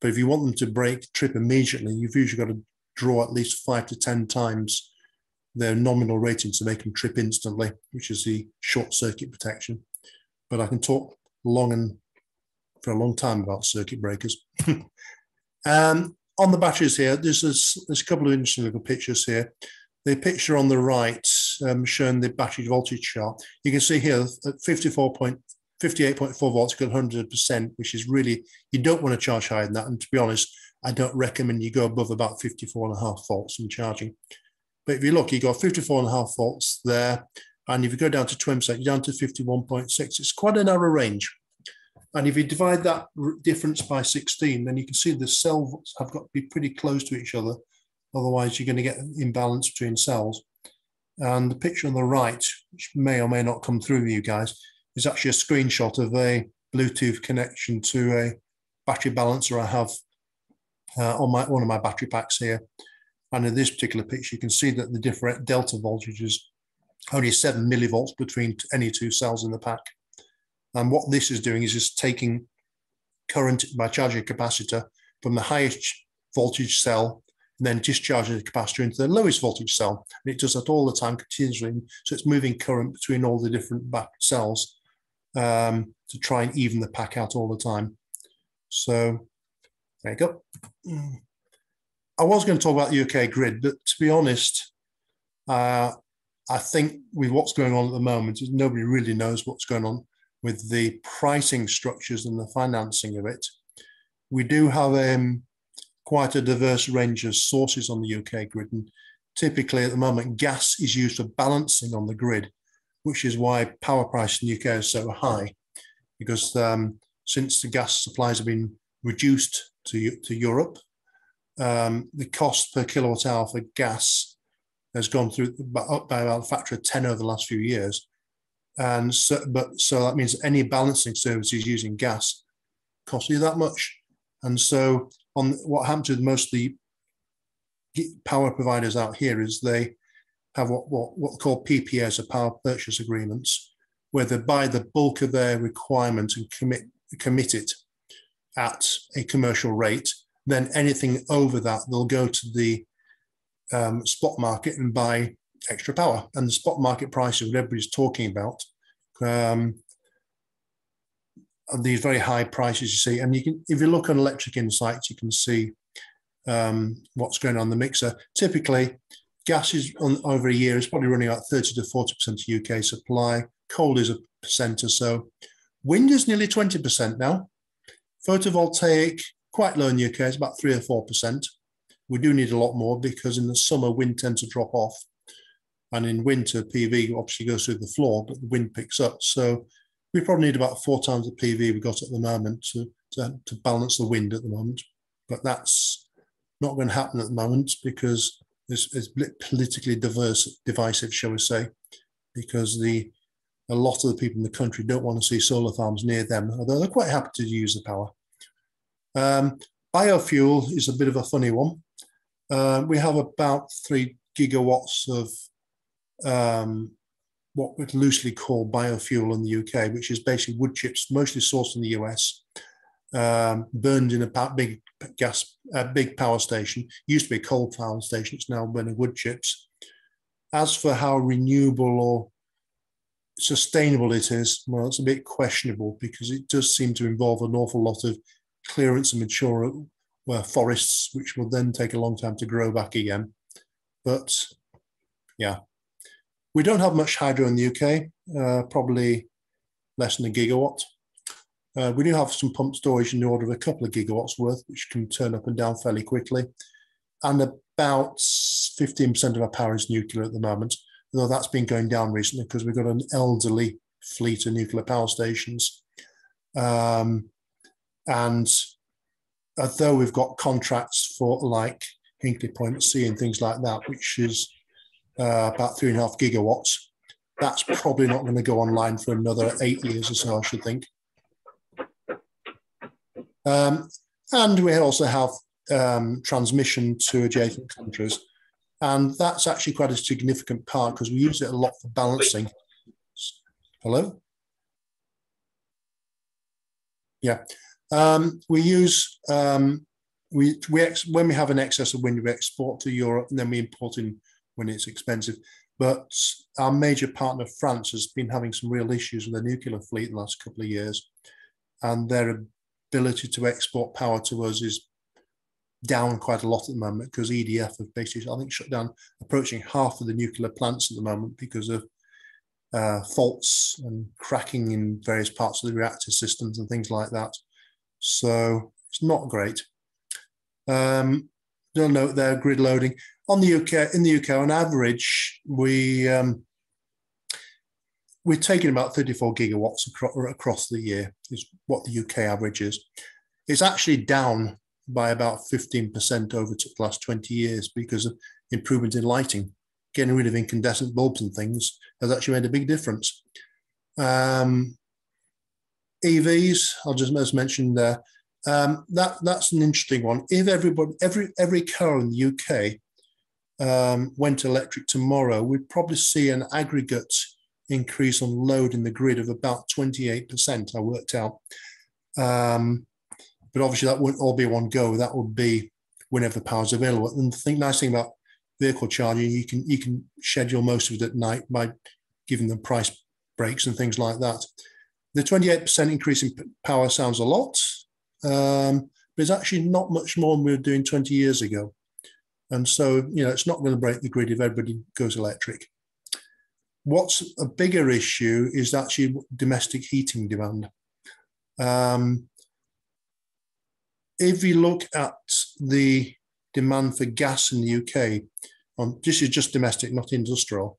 But if you want them to break, trip immediately, you've usually got to draw at least five to 10 times their nominal rating to make them trip instantly, which is the short circuit protection. But I can talk long and for a long time about circuit breakers. um, on the batteries here, there's, there's a couple of interesting little pictures here. The picture on the right um, the battery voltage chart. You can see here at 54.58.4 volts, got 100%, which is really, you don't want to charge higher than that. And to be honest, I don't recommend you go above about 54 and a half volts in charging. But if you look, you've got 54 and a half volts there. And if you go down to 20%, you're down to 51.6. It's quite a narrow range. And if you divide that difference by 16, then you can see the cells have got to be pretty close to each other. Otherwise, you're going to get an imbalance between cells. And the picture on the right, which may or may not come through you guys, is actually a screenshot of a Bluetooth connection to a battery balancer I have uh, on my one of my battery packs here. And in this particular picture, you can see that the different delta voltage is only seven millivolts between any two cells in the pack. And what this is doing is just taking current by charging a capacitor from the highest voltage cell and then discharging the capacitor into the lowest voltage cell. And it does that all the time continuously. So it's moving current between all the different back cells um, to try and even the pack out all the time. So there you go. I was going to talk about the UK grid, but to be honest, uh, I think with what's going on at the moment, nobody really knows what's going on with the pricing structures and the financing of it. We do have um, quite a diverse range of sources on the UK grid, and typically at the moment, gas is used for balancing on the grid, which is why power price in the UK is so high, because um, since the gas supplies have been reduced to, to Europe um, the cost per kilowatt hour for gas has gone through up by about a factor of 10 over the last few years. And so, but so that means any balancing services using gas cost you that much. And so on what happens with most of the power providers out here is they have what, what, what called PPAs or power purchase agreements, where they buy the bulk of their requirement and commit commit it at a commercial rate then anything over that, they'll go to the um, spot market and buy extra power. And the spot market price is what everybody's talking about. Um, these very high prices you see. And you can, if you look on Electric Insights, you can see um, what's going on the mixer. Typically, gas is on over a year is probably running about 30 to 40 percent of UK supply. Coal is a percent or so. Wind is nearly 20 percent now. Photovoltaic quite low in the UK. It's about three or four percent. We do need a lot more because in the summer wind tends to drop off, and in winter PV obviously goes through the floor, but the wind picks up. So we probably need about four times the PV we got at the moment to, to, to balance the wind at the moment. But that's not going to happen at the moment because it's, it's politically diverse, divisive, shall we say, because the a lot of the people in the country don't want to see solar farms near them, although they're quite happy to use the power. Um, biofuel is a bit of a funny one. Uh, we have about three gigawatts of um, what we'd loosely call biofuel in the UK, which is basically wood chips, mostly sourced in the US, um, burned in a big gas, a big power station. It Used to be a coal power station. It's now burning wood chips. As for how renewable or sustainable it is, well, it's a bit questionable because it does seem to involve an awful lot of clearance and mature uh, forests, which will then take a long time to grow back again. But yeah, we don't have much hydro in the UK, uh, probably less than a gigawatt. Uh, we do have some pump storage in the order of a couple of gigawatts worth, which can turn up and down fairly quickly. And about 15% of our power is nuclear at the moment, though that's been going down recently because we've got an elderly fleet of nuclear power stations. Um, and although we've got contracts for like Hinkley Point C and things like that, which is uh, about three and a half gigawatts, that's probably not going to go online for another eight years or so, I should think. Um, and we also have um, transmission to adjacent countries. And that's actually quite a significant part because we use it a lot for balancing. Hello? Yeah. Um, we use, um, we, we when we have an excess of wind, we export to Europe and then we import in when it's expensive. But our major partner, France, has been having some real issues with their nuclear fleet in the last couple of years. And their ability to export power to us is down quite a lot at the moment because EDF have basically, I think, shut down approaching half of the nuclear plants at the moment because of uh, faults and cracking in various parts of the reactor systems and things like that. So it's not great. Um, you'll note there grid loading on the UK. In the UK, on average, we um, we're taking about 34 gigawatts across, the year, is what the UK average is. It's actually down by about 15% over the last 20 years because of improvement in lighting. Getting rid of incandescent bulbs and things has actually made a big difference. Um, EVs, I'll just, just mention there. Um, that that's an interesting one. If everybody, every every car in the UK um, went electric tomorrow, we'd probably see an aggregate increase on load in the grid of about 28%, I worked out. Um, but obviously that wouldn't all be one go. That would be whenever the power's available. And the thing, nice thing about vehicle charging, you can you can schedule most of it at night by giving them price breaks and things like that. The 28% increase in power sounds a lot, um, but it's actually not much more than we were doing 20 years ago. And so, you know, it's not going to break the grid if everybody goes electric. What's a bigger issue is actually domestic heating demand. Um, if you look at the demand for gas in the UK, on this is just domestic, not industrial,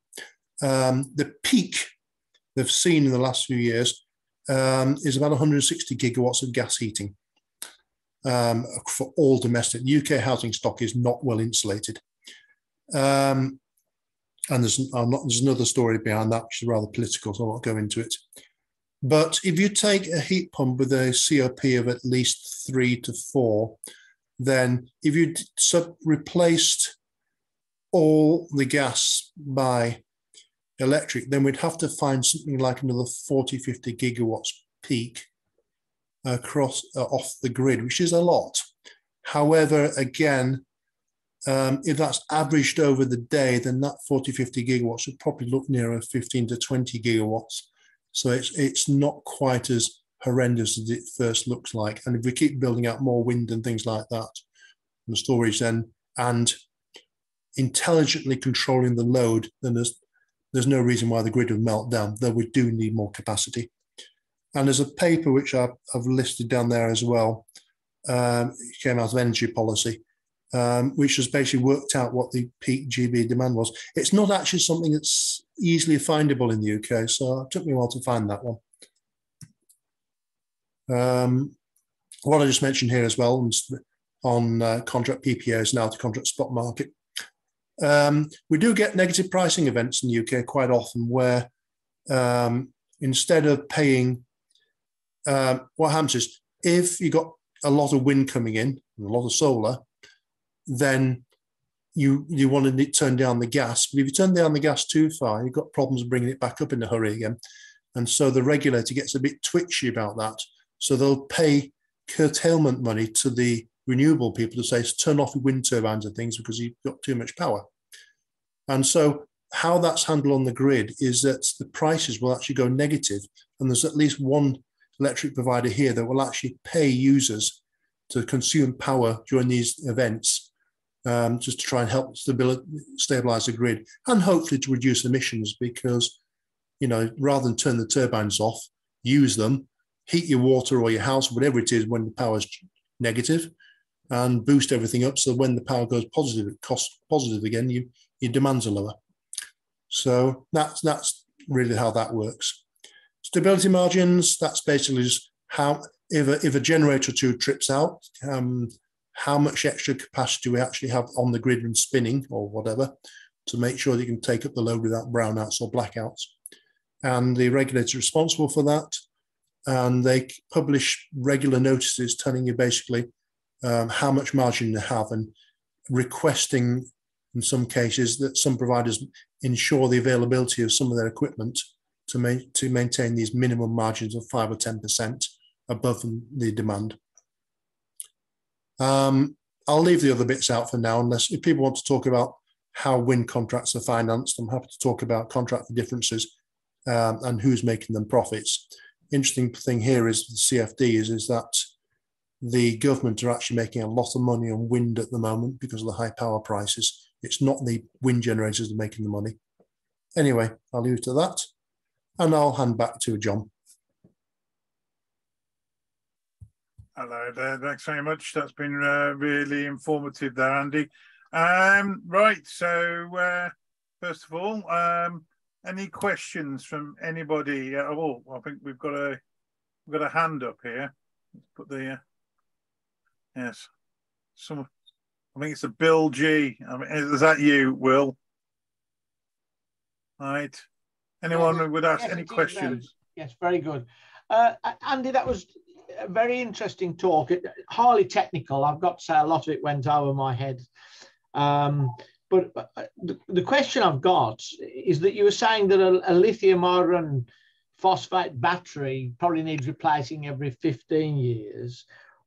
um, the peak they've seen in the last few years um, is about 160 gigawatts of gas heating um, for all domestic. The UK housing stock is not well insulated. Um, and there's, not, there's another story behind that, which is rather political, so I won't go into it. But if you take a heat pump with a COP of at least three to four, then if you sub- replaced all the gas by electric, then we'd have to find something like another 40, 50 gigawatts peak across uh, off the grid, which is a lot. However, again, um, if that's averaged over the day, then that 40, 50 gigawatts would probably look nearer 15 to 20 gigawatts. So it's, it's not quite as horrendous as it first looks like. And if we keep building out more wind and things like that, and storage then, and intelligently controlling the load, then there's there's no reason why the grid would melt down, though we do need more capacity. And there's a paper which I've, listed down there as well. Um, it came out of energy policy, um, which has basically worked out what the peak GB demand was. It's not actually something that's easily findable in the UK, so it took me a while to find that one. Um, what I just mentioned here as well on uh, contract PPAs now to contract spot market. Um, we do get negative pricing events in the UK quite often where um, instead of paying, uh, what happens is if you got a lot of wind coming in and a lot of solar, then you you want to turn down the gas. But if you turn down the gas too far, you've got problems bringing it back up in a hurry again. And so the regulator gets a bit twitchy about that. So they'll pay curtailment money to the renewable people to say, turn off your wind turbines and things because you've got too much power. And so how that's handled on the grid is that the prices will actually go negative, and there's at least one electric provider here that will actually pay users to consume power during these events, um, just to try and help stabilize the grid and hopefully to reduce emissions. Because you know, rather than turn the turbines off, use them, heat your water or your house, whatever it is, when the power is negative, and boost everything up. So when the power goes positive, it costs positive again. You your demands are lower. So that's that's really how that works. Stability margins. That's basically just how if a, if a generator or two trips out, um, how much extra capacity we actually have on the grid and spinning or whatever to make sure that you can take up the load without brownouts or blackouts. And the regulator is responsible for that. And they publish regular notices telling you basically um, how much margin they have and requesting in some cases that some providers ensure the availability of some of their equipment to, to maintain these minimum margins of 5 or 10% above the demand. Um, I'll leave the other bits out for now, unless if people want to talk about how wind contracts are financed, I'm happy to talk about contract differences um, and who's making them profits. Interesting thing here is the CFD is, is that the government are actually making a lot of money on wind at the moment because of the high power prices. It's not the wind generators that are making the money. Anyway, I'll leave it to that and I'll hand back to John. Hello there. Thanks very much. That's been uh, really informative there, Andy. Um, right. So, uh, first of all, um, any questions from anybody at all? I think we've got a we've got a hand up here. Let's put the uh, yes. Some I think it's a Bill G. I mean, is that you, Will? Right. Anyone yes, would ask yes, any questions? Yes, very good. Uh, Andy, that was a very interesting talk. It, highly technical. I've got to say a lot of it went over my head. Um, but uh, the, the, question I've got is that you were saying that a, a lithium iron phosphate battery probably needs replacing every 15 years.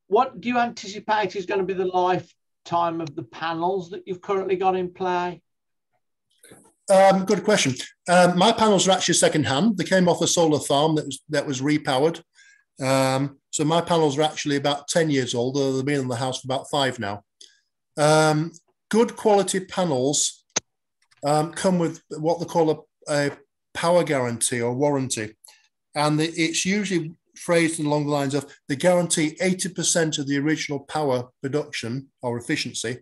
What do you anticipate is going to be the lifetime of the panels that you've currently got in play? Um, good question. Um, my panels are actually second-hand. They came off a solar farm that was that was repowered. Um, so my panels are actually about ten years old. They've been in the house for about five now. Um, good quality panels um, come with what they call a, a power guarantee or warranty, and it's usually phrased along the lines of they guarantee 80% of the original power production or efficiency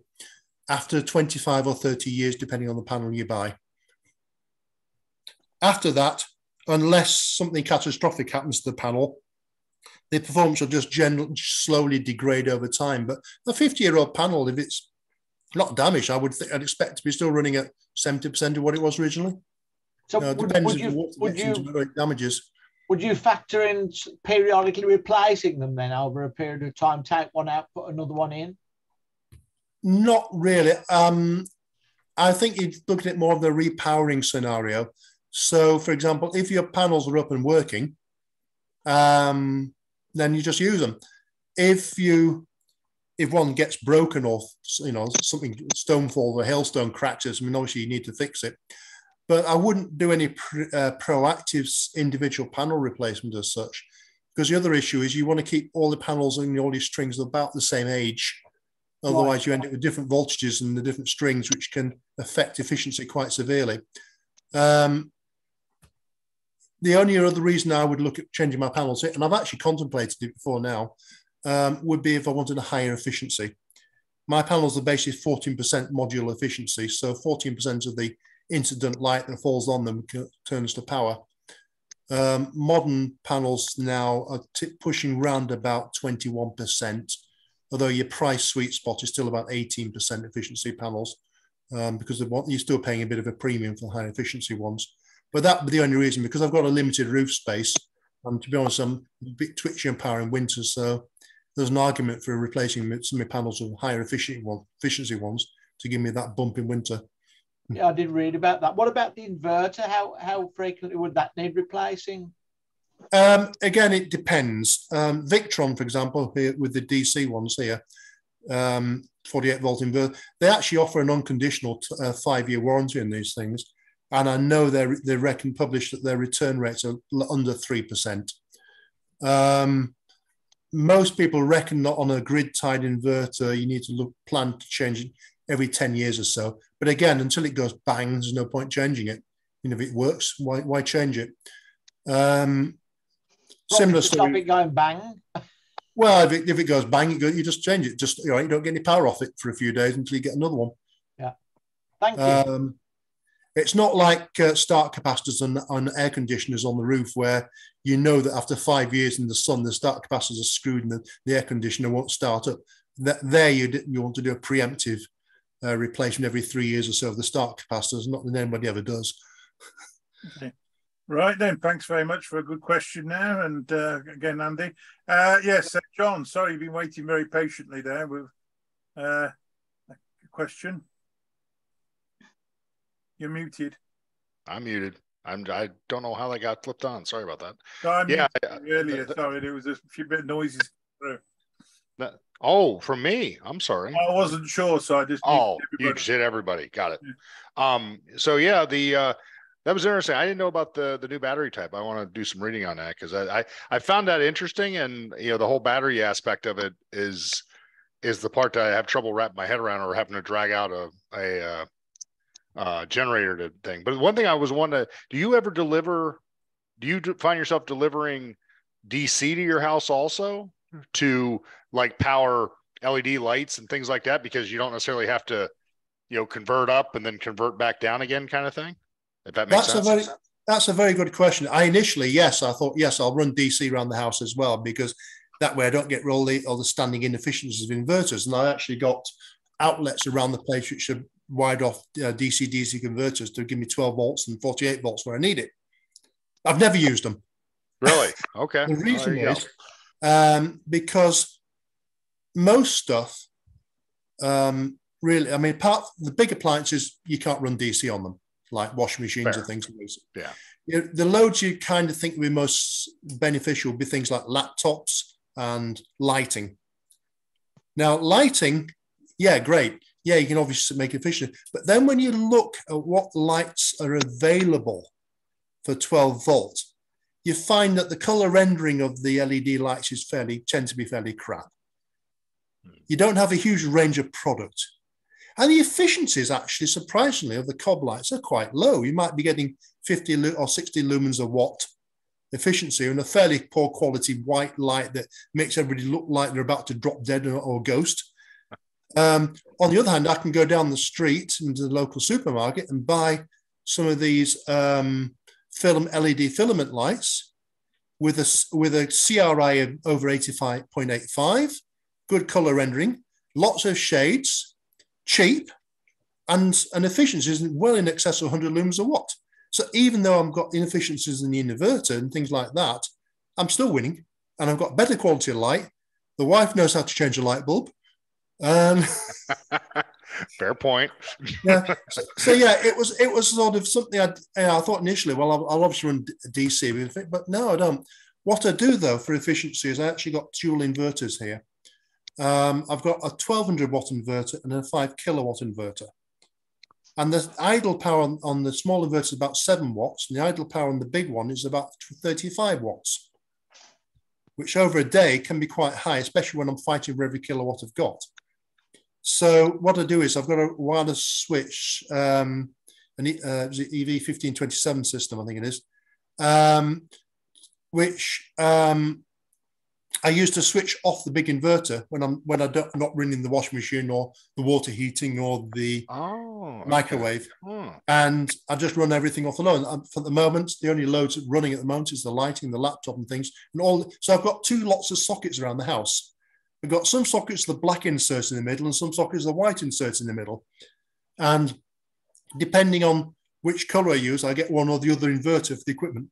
after 25 or 30 years, depending on the panel you buy. After that, unless something catastrophic happens to the panel, the performance will just generally slowly degrade over time. But a 50 year old panel, if it's not damaged, I would th- I'd expect to be still running at 70% of what it was originally. So uh, would, depends would you, would you, damages would you factor in periodically replacing them then over a period of time? Take one out, put another one in. Not really. Um, I think you're looking at more of the repowering scenario. So, for example, if your panels are up and working, um, then you just use them. If you if one gets broken or you know something stone falls or hailstone cracks I mean obviously you need to fix it but I wouldn't do any uh, proactive individual panel replacement as such. Because the other issue is you want to keep all the panels and all your strings about the same age. Otherwise, right. you end up with different voltages and the different strings, which can affect efficiency quite severely. Um, the only other reason I would look at changing my panels, and I've actually contemplated it before now, um, would be if I wanted a higher efficiency. My panels are basically 14% module efficiency. So 14% of the incident light that falls on them turns to power. Um, modern panels now are pushing round about 21%, although your price sweet spot is still about 18% efficiency panels um, because you're still paying a bit of a premium for high efficiency ones. But that be the only reason because I've got a limited roof space. And to be honest, I'm a bit twitchy on power in winter, so there's an argument for replacing some of my panels with higher efficiency ones to give me that bump in winter. Yeah, I did read about that. What about the inverter? How how frequently would that need replacing? Um, again, it depends. Um, Victron, for example, here with the DC ones here, um, 48 volt inverter, they actually offer an unconditional uh, five year warranty on these things and I know they they reckon published that their return rates are under three percent. Um, most people reckon that on a grid tied inverter, you need to look plan to change it every 10 years or so. But again, until it goes bang, there's no point changing it. You know, if it works, why, why change it? Um, similar story. Stop it going bang. Well, if it, if it goes bang, you, go, you just change it. Just you, know, you don't get any power off it for a few days until you get another one. Yeah. Thank you. Um, it's not like uh, start capacitors on air conditioners on the roof where you know that after five years in the sun, the start capacitors are screwed and the, the air conditioner won't start up. That, there you, you want to do a preemptive uh, replacement every three years or so of the start capacitors, not that anybody ever does. okay. Right then, thanks very much for a good question now. And uh, again, Andy. Uh, yes, uh, John, sorry you've been waiting very patiently there with uh, a question. You're muted. I'm muted. I'm. I don't know how that got flipped on. Sorry about that. No, I yeah, earlier. The, sorry, there was a few bit noises through. That, oh, from me. I'm sorry. I wasn't sure, so I just. Oh, you just hit everybody. Got it. Yeah. Um. So yeah, the uh, that was interesting. I didn't know about the the new battery type. I want to do some reading on that because I, I I found that interesting, and you know the whole battery aspect of it is is the part that I have trouble wrapping my head around or having to drag out a a uh, uh, generator thing. But one thing I was wondering, do you ever deliver? Do you find yourself delivering DC to your house also to like power LED lights and things like that because you don't necessarily have to, you know, convert up and then convert back down again, kind of thing. If that makes that's sense. A very, that's a very good question. I initially, yes, I thought yes, I'll run DC around the house as well because that way I don't get all the all the standing inefficiencies of inverters, and I actually got outlets around the place which are wide off uh, DC DC converters to give me 12 volts and 48 volts where I need it. I've never used them. Really? Okay. the reason is um, because most stuff, um, really, I mean, part the big appliances you can't run DC on them, like washing machines Fair. and things like this. Yeah. You know, the loads you kind of think would be most beneficial would be things like laptops and lighting. Now, lighting, yeah, great yeah, you can obviously make it efficient. But then when you look at what lights are available for 12 volt, you find that the color rendering of the LED lights is fairly, tend to be fairly crap. Hmm. You don't have a huge range of product. And the efficiencies actually, surprisingly, of the cob lights are quite low. You might be getting 50 or 60 lumens a watt efficiency and a fairly poor quality white light that makes everybody look like they're about to drop dead or, or ghost. Um, on the other hand, I can go down the street into the local supermarket and buy some of these um, film LED filament lights with a with a CRI of over 85.85, good color rendering, lots of shades, cheap, and an efficiency is well in excess of 100 lumens a watt. So even though I've got inefficiencies in the inverter and things like that, I'm still winning, and I've got better quality of light. The wife knows how to change a light bulb. Um, Fair point. yeah. So, so, yeah, it was it was sort of something I'd, I thought initially. Well, I'll, I'll obviously run DC, but no, I don't. What I do though for efficiency is I actually got dual inverters here. Um, I've got a 1200 watt inverter and a five kilowatt inverter. And the idle power on, on the small inverter is about seven watts, and the idle power on the big one is about 35 watts. which over a day can be quite high, especially when I'm fighting for every kilowatt I've got. So what I do is I've got a wireless switch, um, an uh, EV1527 system, I think it is, um, which um, I use to switch off the big inverter when I'm when I don't, I'm not running the washing machine or the water heating or the Oh, okay. microwave, and I just run everything off alone. And for the moment, the only loads running at the moment is the lighting, the laptop, and things, and all. So I've got two lots of sockets around the house. I've got some sockets the black inserts in the middle, and some sockets the white inserts in the middle, and depending on which color I use, I get one or the other inverter for the equipment.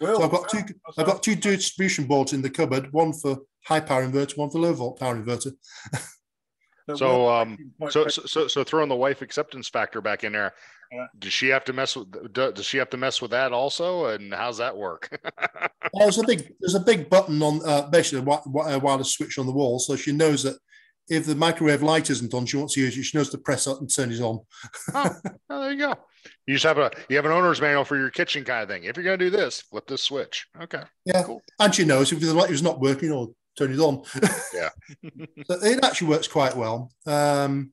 Well, So I've got two. I've got two distribution boards in the cupboard. One for high power inverter, one for low volt power inverter. So, um, So, so, so, so throwing the wife acceptance factor back in there, Yeah. Does she have to mess with? Does she have to mess with that also? And how's that work? well, There's a big. There's a big button on uh, basically a wi- wi- a wireless switch on the wall, so she knows that if the microwave light isn't on, she wants to use it. She knows to press it and turn it on. oh, there you go. You just have a you have an owner's manual for your kitchen kind of thing. If you're gonna do this, flip this switch. Okay. Yeah, Cool. and she knows if the light is not working or turn it on. Yeah. so it actually works quite well. Um,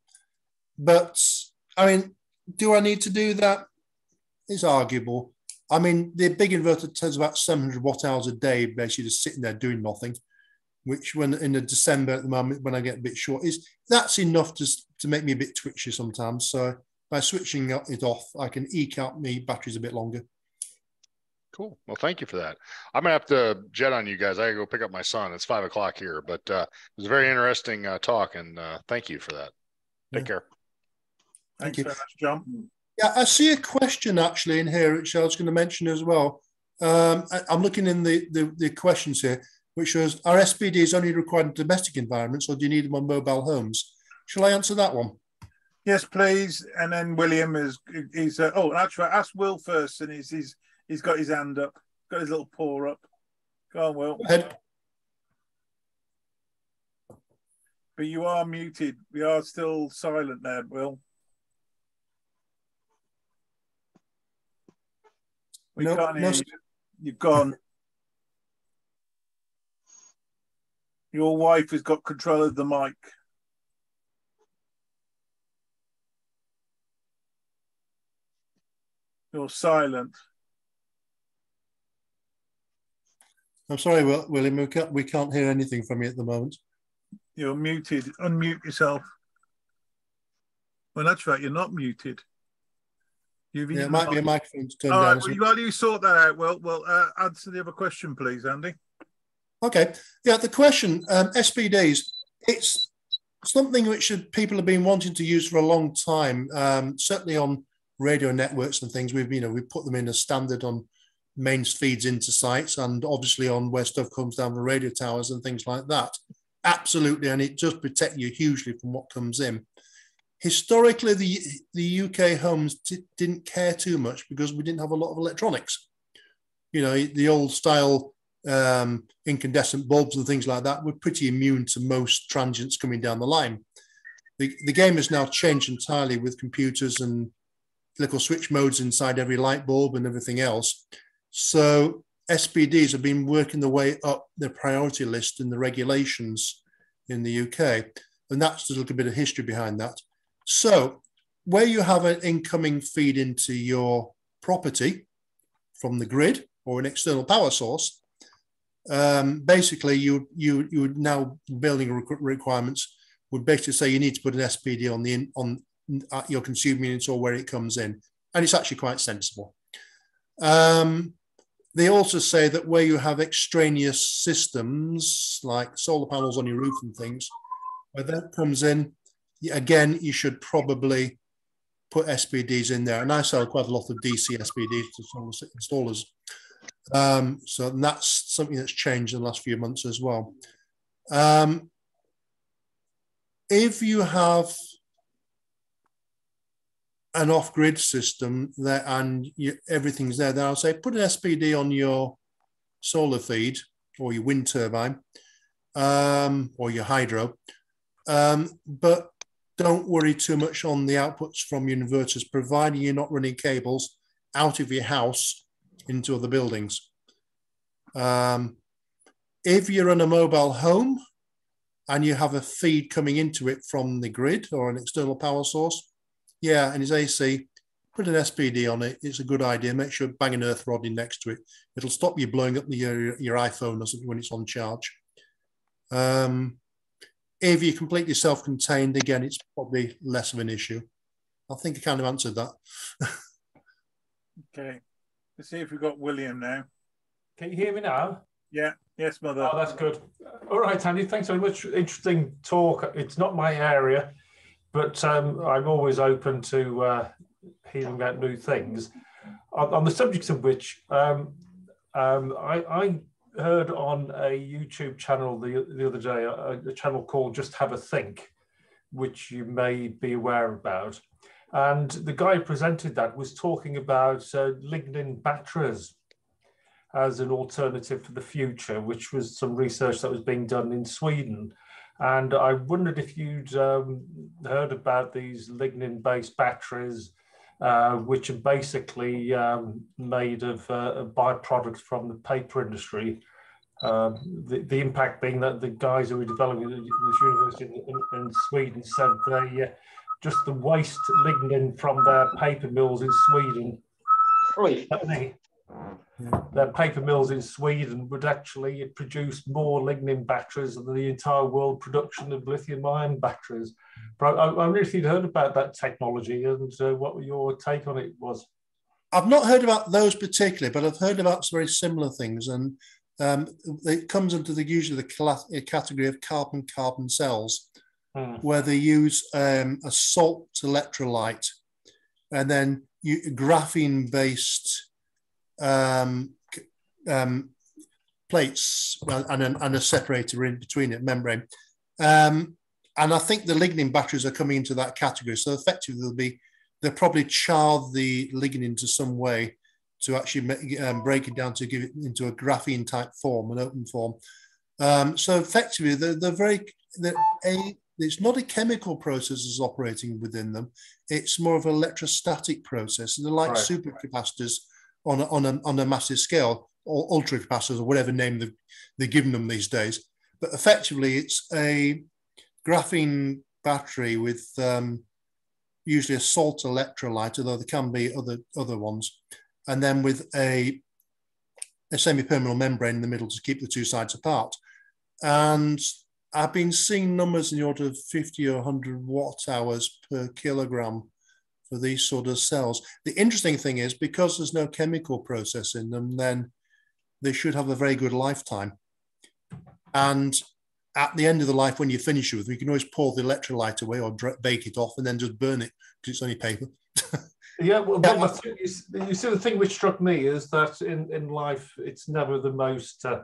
but I mean, do I need to do that? It's arguable. I mean, the big inverter turns about 700 watt hours a day, basically just sitting there doing nothing. Which, when in the December at the moment, when I get a bit short, is that's enough to to make me a bit twitchy sometimes. So by switching it off, I can eke out me batteries a bit longer. Cool. Well, thank you for that. I'm gonna have to jet on you guys. I gotta go pick up my son. It's five o'clock here, but uh, it was a very interesting uh, talk, and uh, thank you for that. Take care. Thanks Thank you. very much, John. Yeah, I see a question actually in here, which I was going to mention as well. Um, I, am looking in the, the, the questions here, which was, are SPDs only required in domestic environments or do you need them on mobile homes? Shall I answer that one? Yes, please. And then William is he's uh, oh actually ask Will first, and he's he's he's got his hand up, got his little paw up. Go on, Will. Go ahead. But you are muted. We are still silent there, Will. We Nope, can't hear no- you. You've gone. Your wife has got control of the mic. You're silent. I'm sorry, William, we can't, we can't hear anything from you at the moment. You're muted. Unmute yourself. Well, that's right. You're not muted. You've Yeah, it might be a microphone to turn All down. right. Well, while you sort that out, well, well, uh, answer the other question, please, Andy. Okay. Yeah, the question, um, SPDs, it's something which should- people have been wanting to use for a long time. Um, certainly on radio networks and things, we've you know we put them in as standard on main feeds into sites, and obviously on where stuff comes down the radio towers and things like that. Absolutely, and it does protect you hugely from what comes in. Historically, the the UK homes di- didn't care too much because we didn't have a lot of electronics. You know, the old style um, incandescent bulbs and things like that were pretty immune to most transients coming down the line. The, the game has now changed entirely with computers and little switch modes inside every light bulb and everything else. So SPDs have been working their way up the priority list in the regulations in the UK. And that's a little bit of history behind that. So where you have an incoming feed into your property from the grid or an external power source, um, basically you you you would now building requirements would basically say you need to put an SPD on the in, on at your consuming unit or where it comes in, and it's actually quite sensible. Um, they also say that where you have extraneous systems like solar panels on your roof and things, where that comes in, again you should probably put SPDs in there. And I sell quite a lot of DC SPDs to installers. Um, so that's something that's changed in the last few months as well. Um, if you have an off-grid system there and you, everything's there, then I'll say put an SPD on your solar feed or your wind turbine um, or your hydro, um, but don't worry too much on the outputs from your inverters, providing you're not running cables out of your house into other buildings. Um, if you're in a mobile home and you have a feed coming into it from the grid or an external power source, yeah, and it's AC, put an SPD on it. It's a good idea. Make sure bang an earth rod in next to it. It'll stop you blowing up the, your, your iPhone or something when it's on charge. Um, if you're completely self-contained, again, it's probably less of an issue. I think I kind of answered that. okay. Let's see if we've got William now. Can you hear me now? Yeah. Yes, mother. Oh, that's good. All right, Andy. Thanks very much. Interesting talk. It's not my area, but um, I'm always open to uh, hearing about new things. On, on the subject of which, um, um, I, I, heard on a YouTube channel the, the other day, a, a, channel called Just Have a Think, which you may be aware about. And the guy who presented that was talking about uh, lignin batteries as an alternative for the future, which was some research that was being done in Sweden. And I wondered if you'd um, heard about these lignin based batteries uh, which are basically um, made of uh, byproducts from the paper industry. Um, the, the, impact being that the guys who were developing this university in, in, in Sweden said they uh, just the waste lignin from their paper mills in Sweden. Right their paper mills in Sweden would actually produce more lignin batteries than the entire world production of lithium ion batteries. But I, I wonder if you'd heard about that technology and uh, what your take on it was. I've not heard about those particularly, but I've heard about some very similar things. And um, it comes under the usually the category of carbon carbon cells, hmm. where they use um, a salt electrolyte and then graphene based um, um, plates and a, and a, separator in between it, membrane. Um, and I think the lignin batteries are coming into that category. So effectively, they'll be they'll probably char the lignin to some way to actually make, um, break it down to give it into a graphene type form, an open form. Um, so effectively, they're, they're very they're a, it's not a chemical process that's operating within them. It's more of an electrostatic process. They're like right. supercapacitors on a, on a, on a massive scale, or ultra capacitors, or whatever name they've, they're giving them these days. But effectively, it's a graphene battery with um, usually a salt electrolyte, although there can be other other ones, and then with a a semi-permeable membrane in the middle to keep the two sides apart. And I've been seeing numbers in the order of 50 or 100 watt hours per kilogram for these sort of cells. The interesting thing is because there's no chemical process in them, then they should have a very good lifetime. And at the end of the life, when you finish with them, you can always pour the electrolyte away or bake it off and then just burn it because it's only paper. yeah, well, yeah. You, you, see, the thing which struck me is that in, in life, it's never the most uh,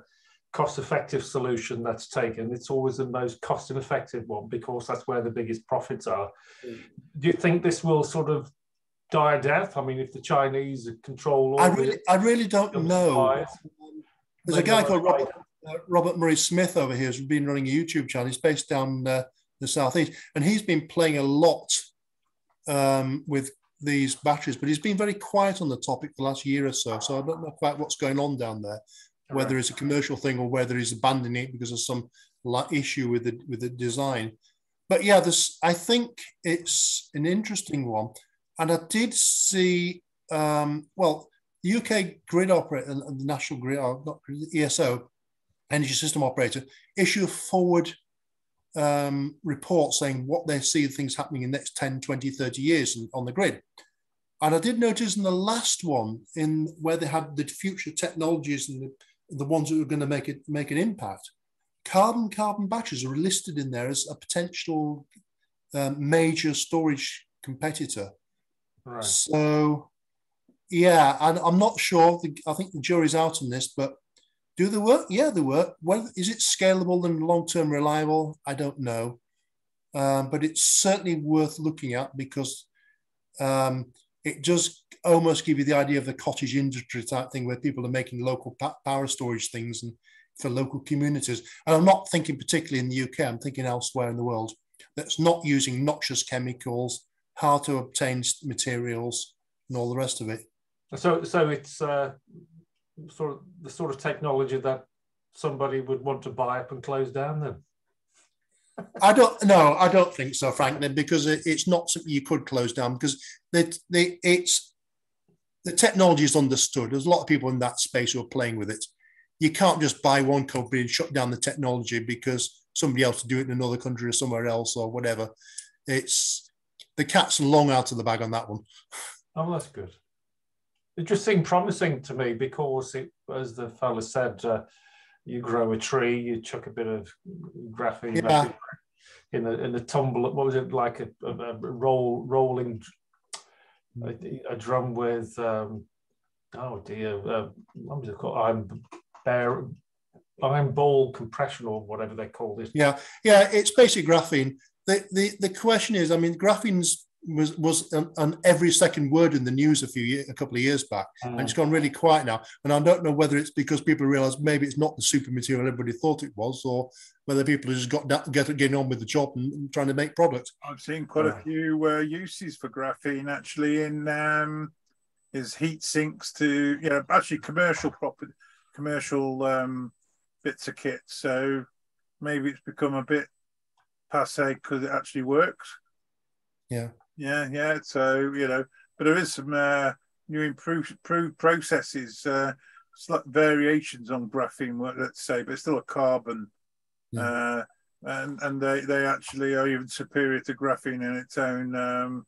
cost-effective solution that's taken. It's always the most cost-effective one because that's where the biggest profits are. Mm. Do you think this will sort of die a death? I mean, if the Chinese control all I really, the, I really don't know. Supplies, There's a guy called Robert, uh, Robert, Murray Smith over here who's been running a YouTube channel. He's based down uh, the southeast, and he's been playing a lot um, with these batteries, but he's been very quiet on the topic the last year or so. So I don't know quite what's going on down there whether it's a commercial thing or whether he's abandoning it because of some issue with the with the design. But yeah, this I think it's an interesting one, and I did see um, well the UK grid operator, and the national grid, or not ESO, energy system operator, issue a forward um, report saying what they see things happening in the next 10, 20, 30 years on the grid. And I did notice in the last one, in where they had the future technologies and the the ones that are going to make it make an impact. Carbon carbon batteries are listed in there as a potential um, major storage competitor. Right. So, yeah, and I'm not sure. The, I think the jury's out on this, but do they work? Yeah, they work. Well, is it scalable and long term reliable? I don't know, um, but it's certainly worth looking at because um, it does almost give you the idea of the cottage industry type thing where people are making local power storage things and for local communities. And I'm not thinking particularly in the UK, I'm thinking elsewhere in the world that's not using noxious chemicals, hard to obtain materials, and all the rest of it. So, so it's uh, sort of the sort of technology that somebody would want to buy up and close down then? I don't no, I don't think so, frankly, because it, it's not something you could close down because the, the it's the technology is understood. There's a lot of people in that space who are playing with it. You can't just buy one company and shut down the technology because somebody else do it in another country or somewhere else or whatever. It's the cat's long out of the bag on that one. Oh, that's good. It just seemed promising to me because, it, as the fellow said, uh, you grow a tree, you chuck a bit of graphene Yeah. in the in the tumble. What was it like a, a, a roll rolling a, a drum with um, oh dear, uh, what was it called? Iron bear, iron ball compression or whatever they call this. Yeah, yeah, it's basically graphene. The the the question is, I mean, graphene's was was on, on every second word in the news a few year, a couple of years back, and it's gone really quiet now. And I don't know whether it's because people realise maybe it's not the super material everybody thought it was, or whether people have just got that, get, getting on with the job and, and trying to make product. I've seen quite a few uh, uses for graphene actually in um, is heat sinks to you know actually commercial property, commercial um, bits of kit. So maybe it's become a bit passe because it actually works. Yeah. Yeah, yeah. So you know, but there is some uh, new improved, improved processes, uh, slight variations on graphene, let's say, but it's still a carbon. Uh, and and they, they actually are even superior to graphene in its own, um,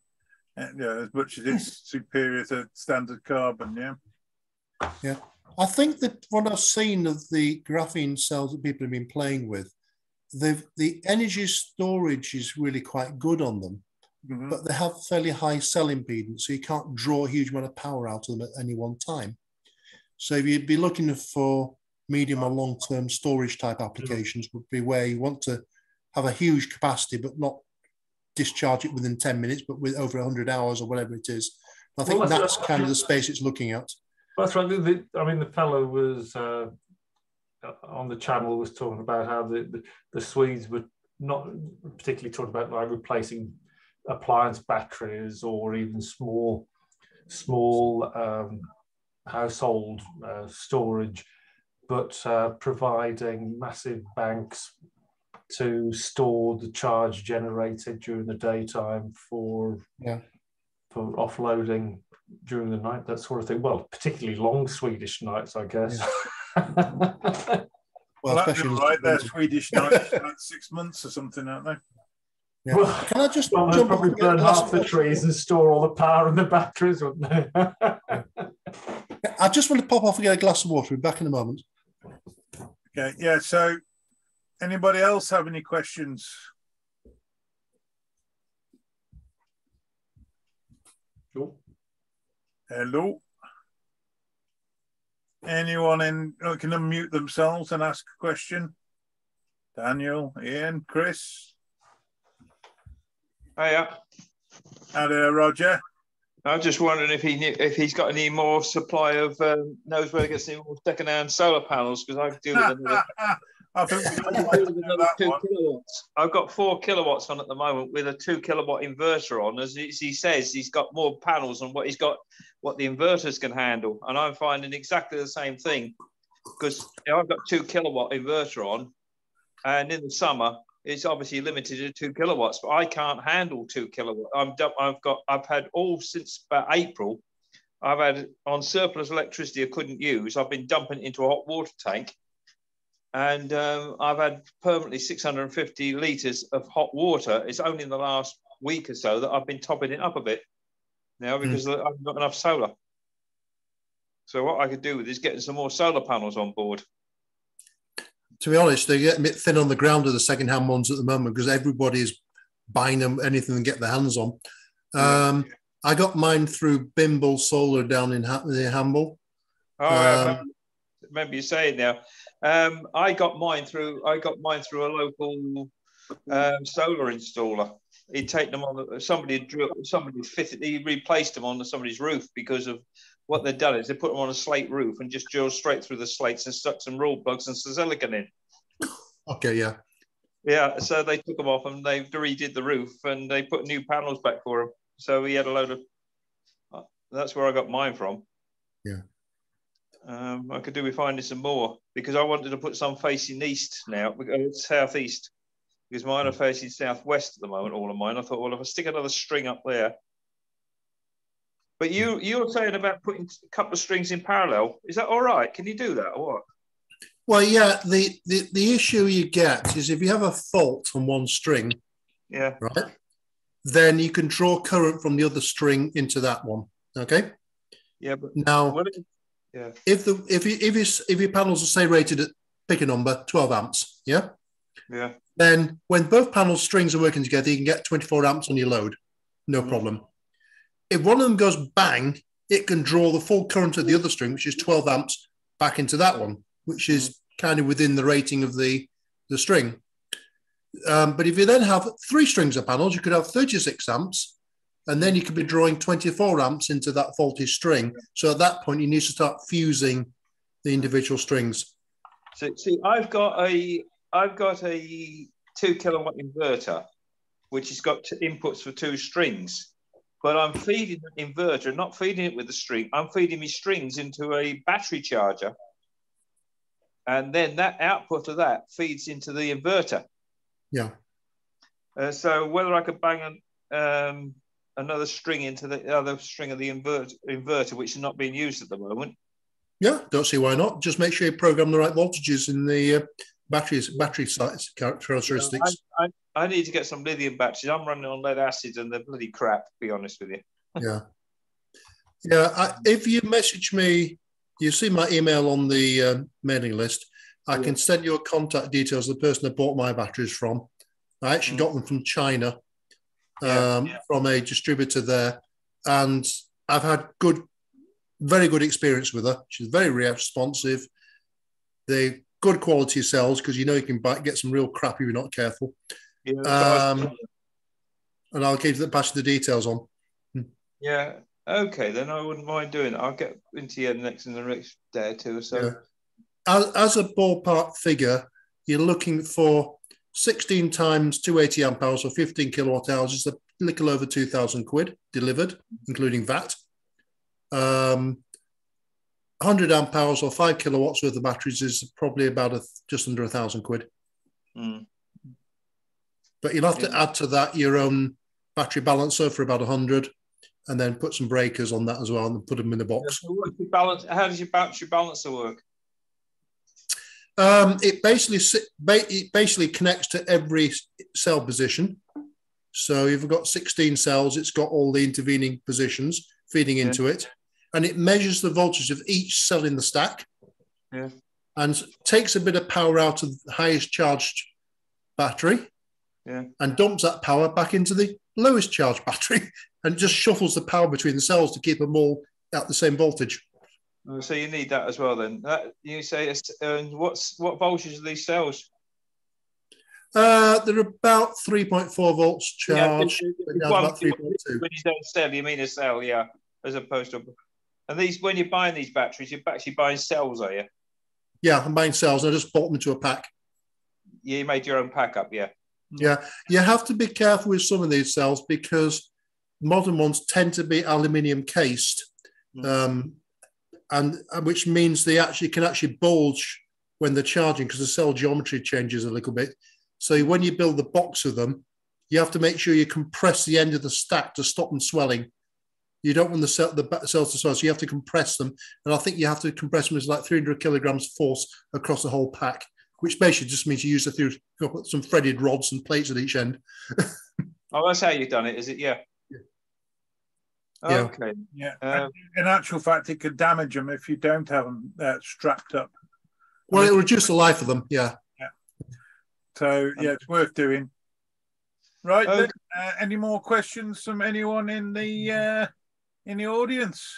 you know, as much as it's superior to standard carbon. Yeah. Yeah. I think that what I've seen of the graphene cells that people have been playing with, the the energy storage is really quite good on them. Mhm. but they have fairly high cell impedance, so you can't draw a huge amount of power out of them at any one time. So if you'd be looking for medium or long-term storage type applications, would be where you want to have a huge capacity, but not discharge it within 10 minutes, but with over 100 hours or whatever it is. I think Well, that's- that's kind of the space it's looking at. That's right. The, the, I mean, the fellow was uh, on the channel was talking about how the, the, the Swedes were not particularly talking about like replacing appliance batteries or even small small um, household uh, storage, but uh, providing massive banks to store the charge generated during the daytime for Yeah. for offloading during the night, that sort of thing. Well, particularly long Swedish nights, I guess. Well, Well, that's especially all right. They're Swedish nights, like six months or something, aren't they? Yeah. Well, Can I just well, jump probably off and get a burn half the trees and store all the power in the batteries, wouldn't they? I just want to pop off and get a glass of water. We'll be back in a moment. Okay. Yeah. So, anybody else have any questions? Hello. Anyone in can unmute themselves and ask a question? Daniel, Ian, Chris, Hiya. and uh, Roger. I was just wondering if he knew, if he's got any more supply of um, knows where to get some more second-hand solar panels because I deal with another, I think we I all deal like to with know another that two one. kilowatts. I've got four kilowatts on at the moment with a two kilowatt inverter on. As he as he says, he's got more panels than what he's got, what the inverters can handle, and I'm finding exactly the same thing because I've got two kilowatt inverter on, and in the summer it's obviously limited to two kilowatts, but I can't handle two kilowatts. I'm I've got I've had all since about April. I've had on surplus electricity I couldn't use. I've been dumping it into a hot water tank, and um, I've had permanently 650 liters of hot water. It's only in the last week or so that I've been topping it up a bit now because I've not got enough solar. So what I could do with is getting some more solar panels on board. To be honest, they get a bit thin on the ground of the second-hand ones at the moment because everybody's buying them anything they get their hands on. Um, I got mine through Bimble Solar down in ha- near Hamble. Oh, I Um, remember, remember you saying now. Um, I got mine through. I got mine through a local um, solar installer. He'd taken them on. Somebody had drill, Somebody fitted. He replaced them on somebody's roof because of what they've done. Is they put them on a slate roof and just drilled straight through the slates and stuck some rawl plugs and silicon in. Okay, yeah. Yeah, so they took them off and they redid the roof and they put new panels back for him. So he had a load of. uh, That's where I got mine from. Yeah. Um, I could do with finding some more because I wanted to put some facing east now, uh, southeast, because mine are facing southwest at the moment. All of mine. I thought, well, if I stick another string up there. But you you were saying about putting a couple of strings in parallel. Is that all right? Can you do that or what? Well, yeah. The, the the issue you get is if you have a fault on one string, Yeah. right, then you can draw current from the other string into that one. Okay. Yeah, but Now, if- yeah, if the if you if you, if your panels are say rated at pick a number 12 amps, yeah, yeah, then when both panel strings are working together, you can get 24 amps on your load, no Mhm. problem. If one of them goes bang, it can draw the full current of the other string, which is 12 amps, back into that one, which is kind of within the rating of the the string. Um, but if you then have three strings of panels, you could have 36 amps, and then you could be drawing 24 amps into that faulty string. So at that point, you need to start fusing the individual strings. So see, I've got a I've got a two kilowatt inverter, which has got two inputs for two strings. But I'm feeding the inverter, not feeding it with the string. I'm feeding my strings into a battery charger, and then that output of that feeds into the inverter. Yeah. Uh, so whether I could bang an, um, another string into the other string of the invert, inverter, which is not being used at the moment, Yeah, don't see why not. Just make sure you program the right voltages in the uh, batteries, battery size characteristics. I, I, I need to get some lithium batteries. I'm running on lead acid and they're bloody crap, to be honest with you. yeah, yeah. I, if you message me, you see my email on the um, mailing list. I Yeah. can send you contact details of the person that bought my batteries from. I actually Mm. got them from China, um, yeah. from a distributor there, and I've had good, very good experience with her. She's very responsive. They're good quality cells because you know you can buy, get some real crap if you're not careful. Yeah, Um, and I'll keep the pass the details on. yeah. Okay, then I wouldn't mind doing it. I'll get into you next in the next day or two or so. Yeah. As, as a ballpark figure, you're looking for 16 times 280 amp hours or 15 kilowatt hours is a little over 2,000 quid delivered, including VAT. Um, 100 amp hours or five kilowatts worth of batteries is probably about a, just under a thousand quid. Mm. But you'll have to add to that your own battery balancer for about 100 and then put some breakers on that as well and put them in the box. So what's your balance, how does your battery balancer work? Um, it basically it basically connects to every cell position. So you've got 16 cells. It's got all the intervening positions feeding Yeah. into it, and it measures the voltage of each cell in the stack. Yeah. And takes a bit of power out of the highest charged battery. Yeah. And dumps that power back into the lowest charged battery, and just shuffles the power between the cells to keep them all at the same voltage. Oh, So you need that as well then. That, you say, it's, uh, what's what voltage are these cells? Uh, they're about 3.4 volts Yeah, charged. it's- it's one- about 3.2. when you say cell, you mean a cell, yeah, as opposed to. And these, when you're buying these batteries, you're actually buying cells, are you? Yeah, I'm buying cells. I just bought them into a pack. Yeah, you made your own pack up, yeah. Yeah, you have to be careful with some of these cells because modern ones tend to be aluminium cased, Mm. um, and and which means they actually can actually bulge when they're charging because the cell geometry changes a little bit. So when you build the box of them, you have to make sure you compress the end of the stack to stop them swelling. You don't want the, cell, the cells to swell, so you have to compress them. And I think you have to compress them as like 300 kilograms force across the whole pack, which basically just means you use a few, some threaded rods and plates at each end. Oh, that's how you've done it, is it? Yeah. Yeah. Okay. Yeah. Um, in actual fact, it could damage them if you don't have them uh, strapped up. Well, it'll reduce the life of them. Yeah. So yeah, it's worth doing. Right. Okay. then, uh, any more questions from anyone in the uh, in the audience?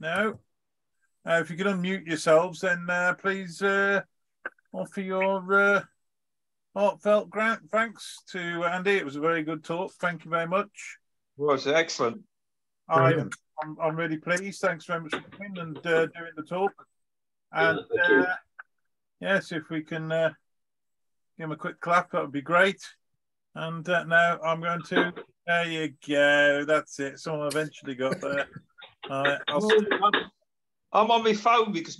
No. Uh, if you could unmute yourselves, then uh, please uh, offer your uh, heartfelt grant thanks to Andy. It was a very good talk. Thank you very much. Was excellent. I, Brilliant. I'm, I'm really pleased. Thanks very much for coming and uh, doing the talk. And Yeah, thank uh, yes, if we can uh, give him a quick clap, that would be great. And uh, now I'm going to. There you go. That's it. Someone eventually got there. I'm on my phone because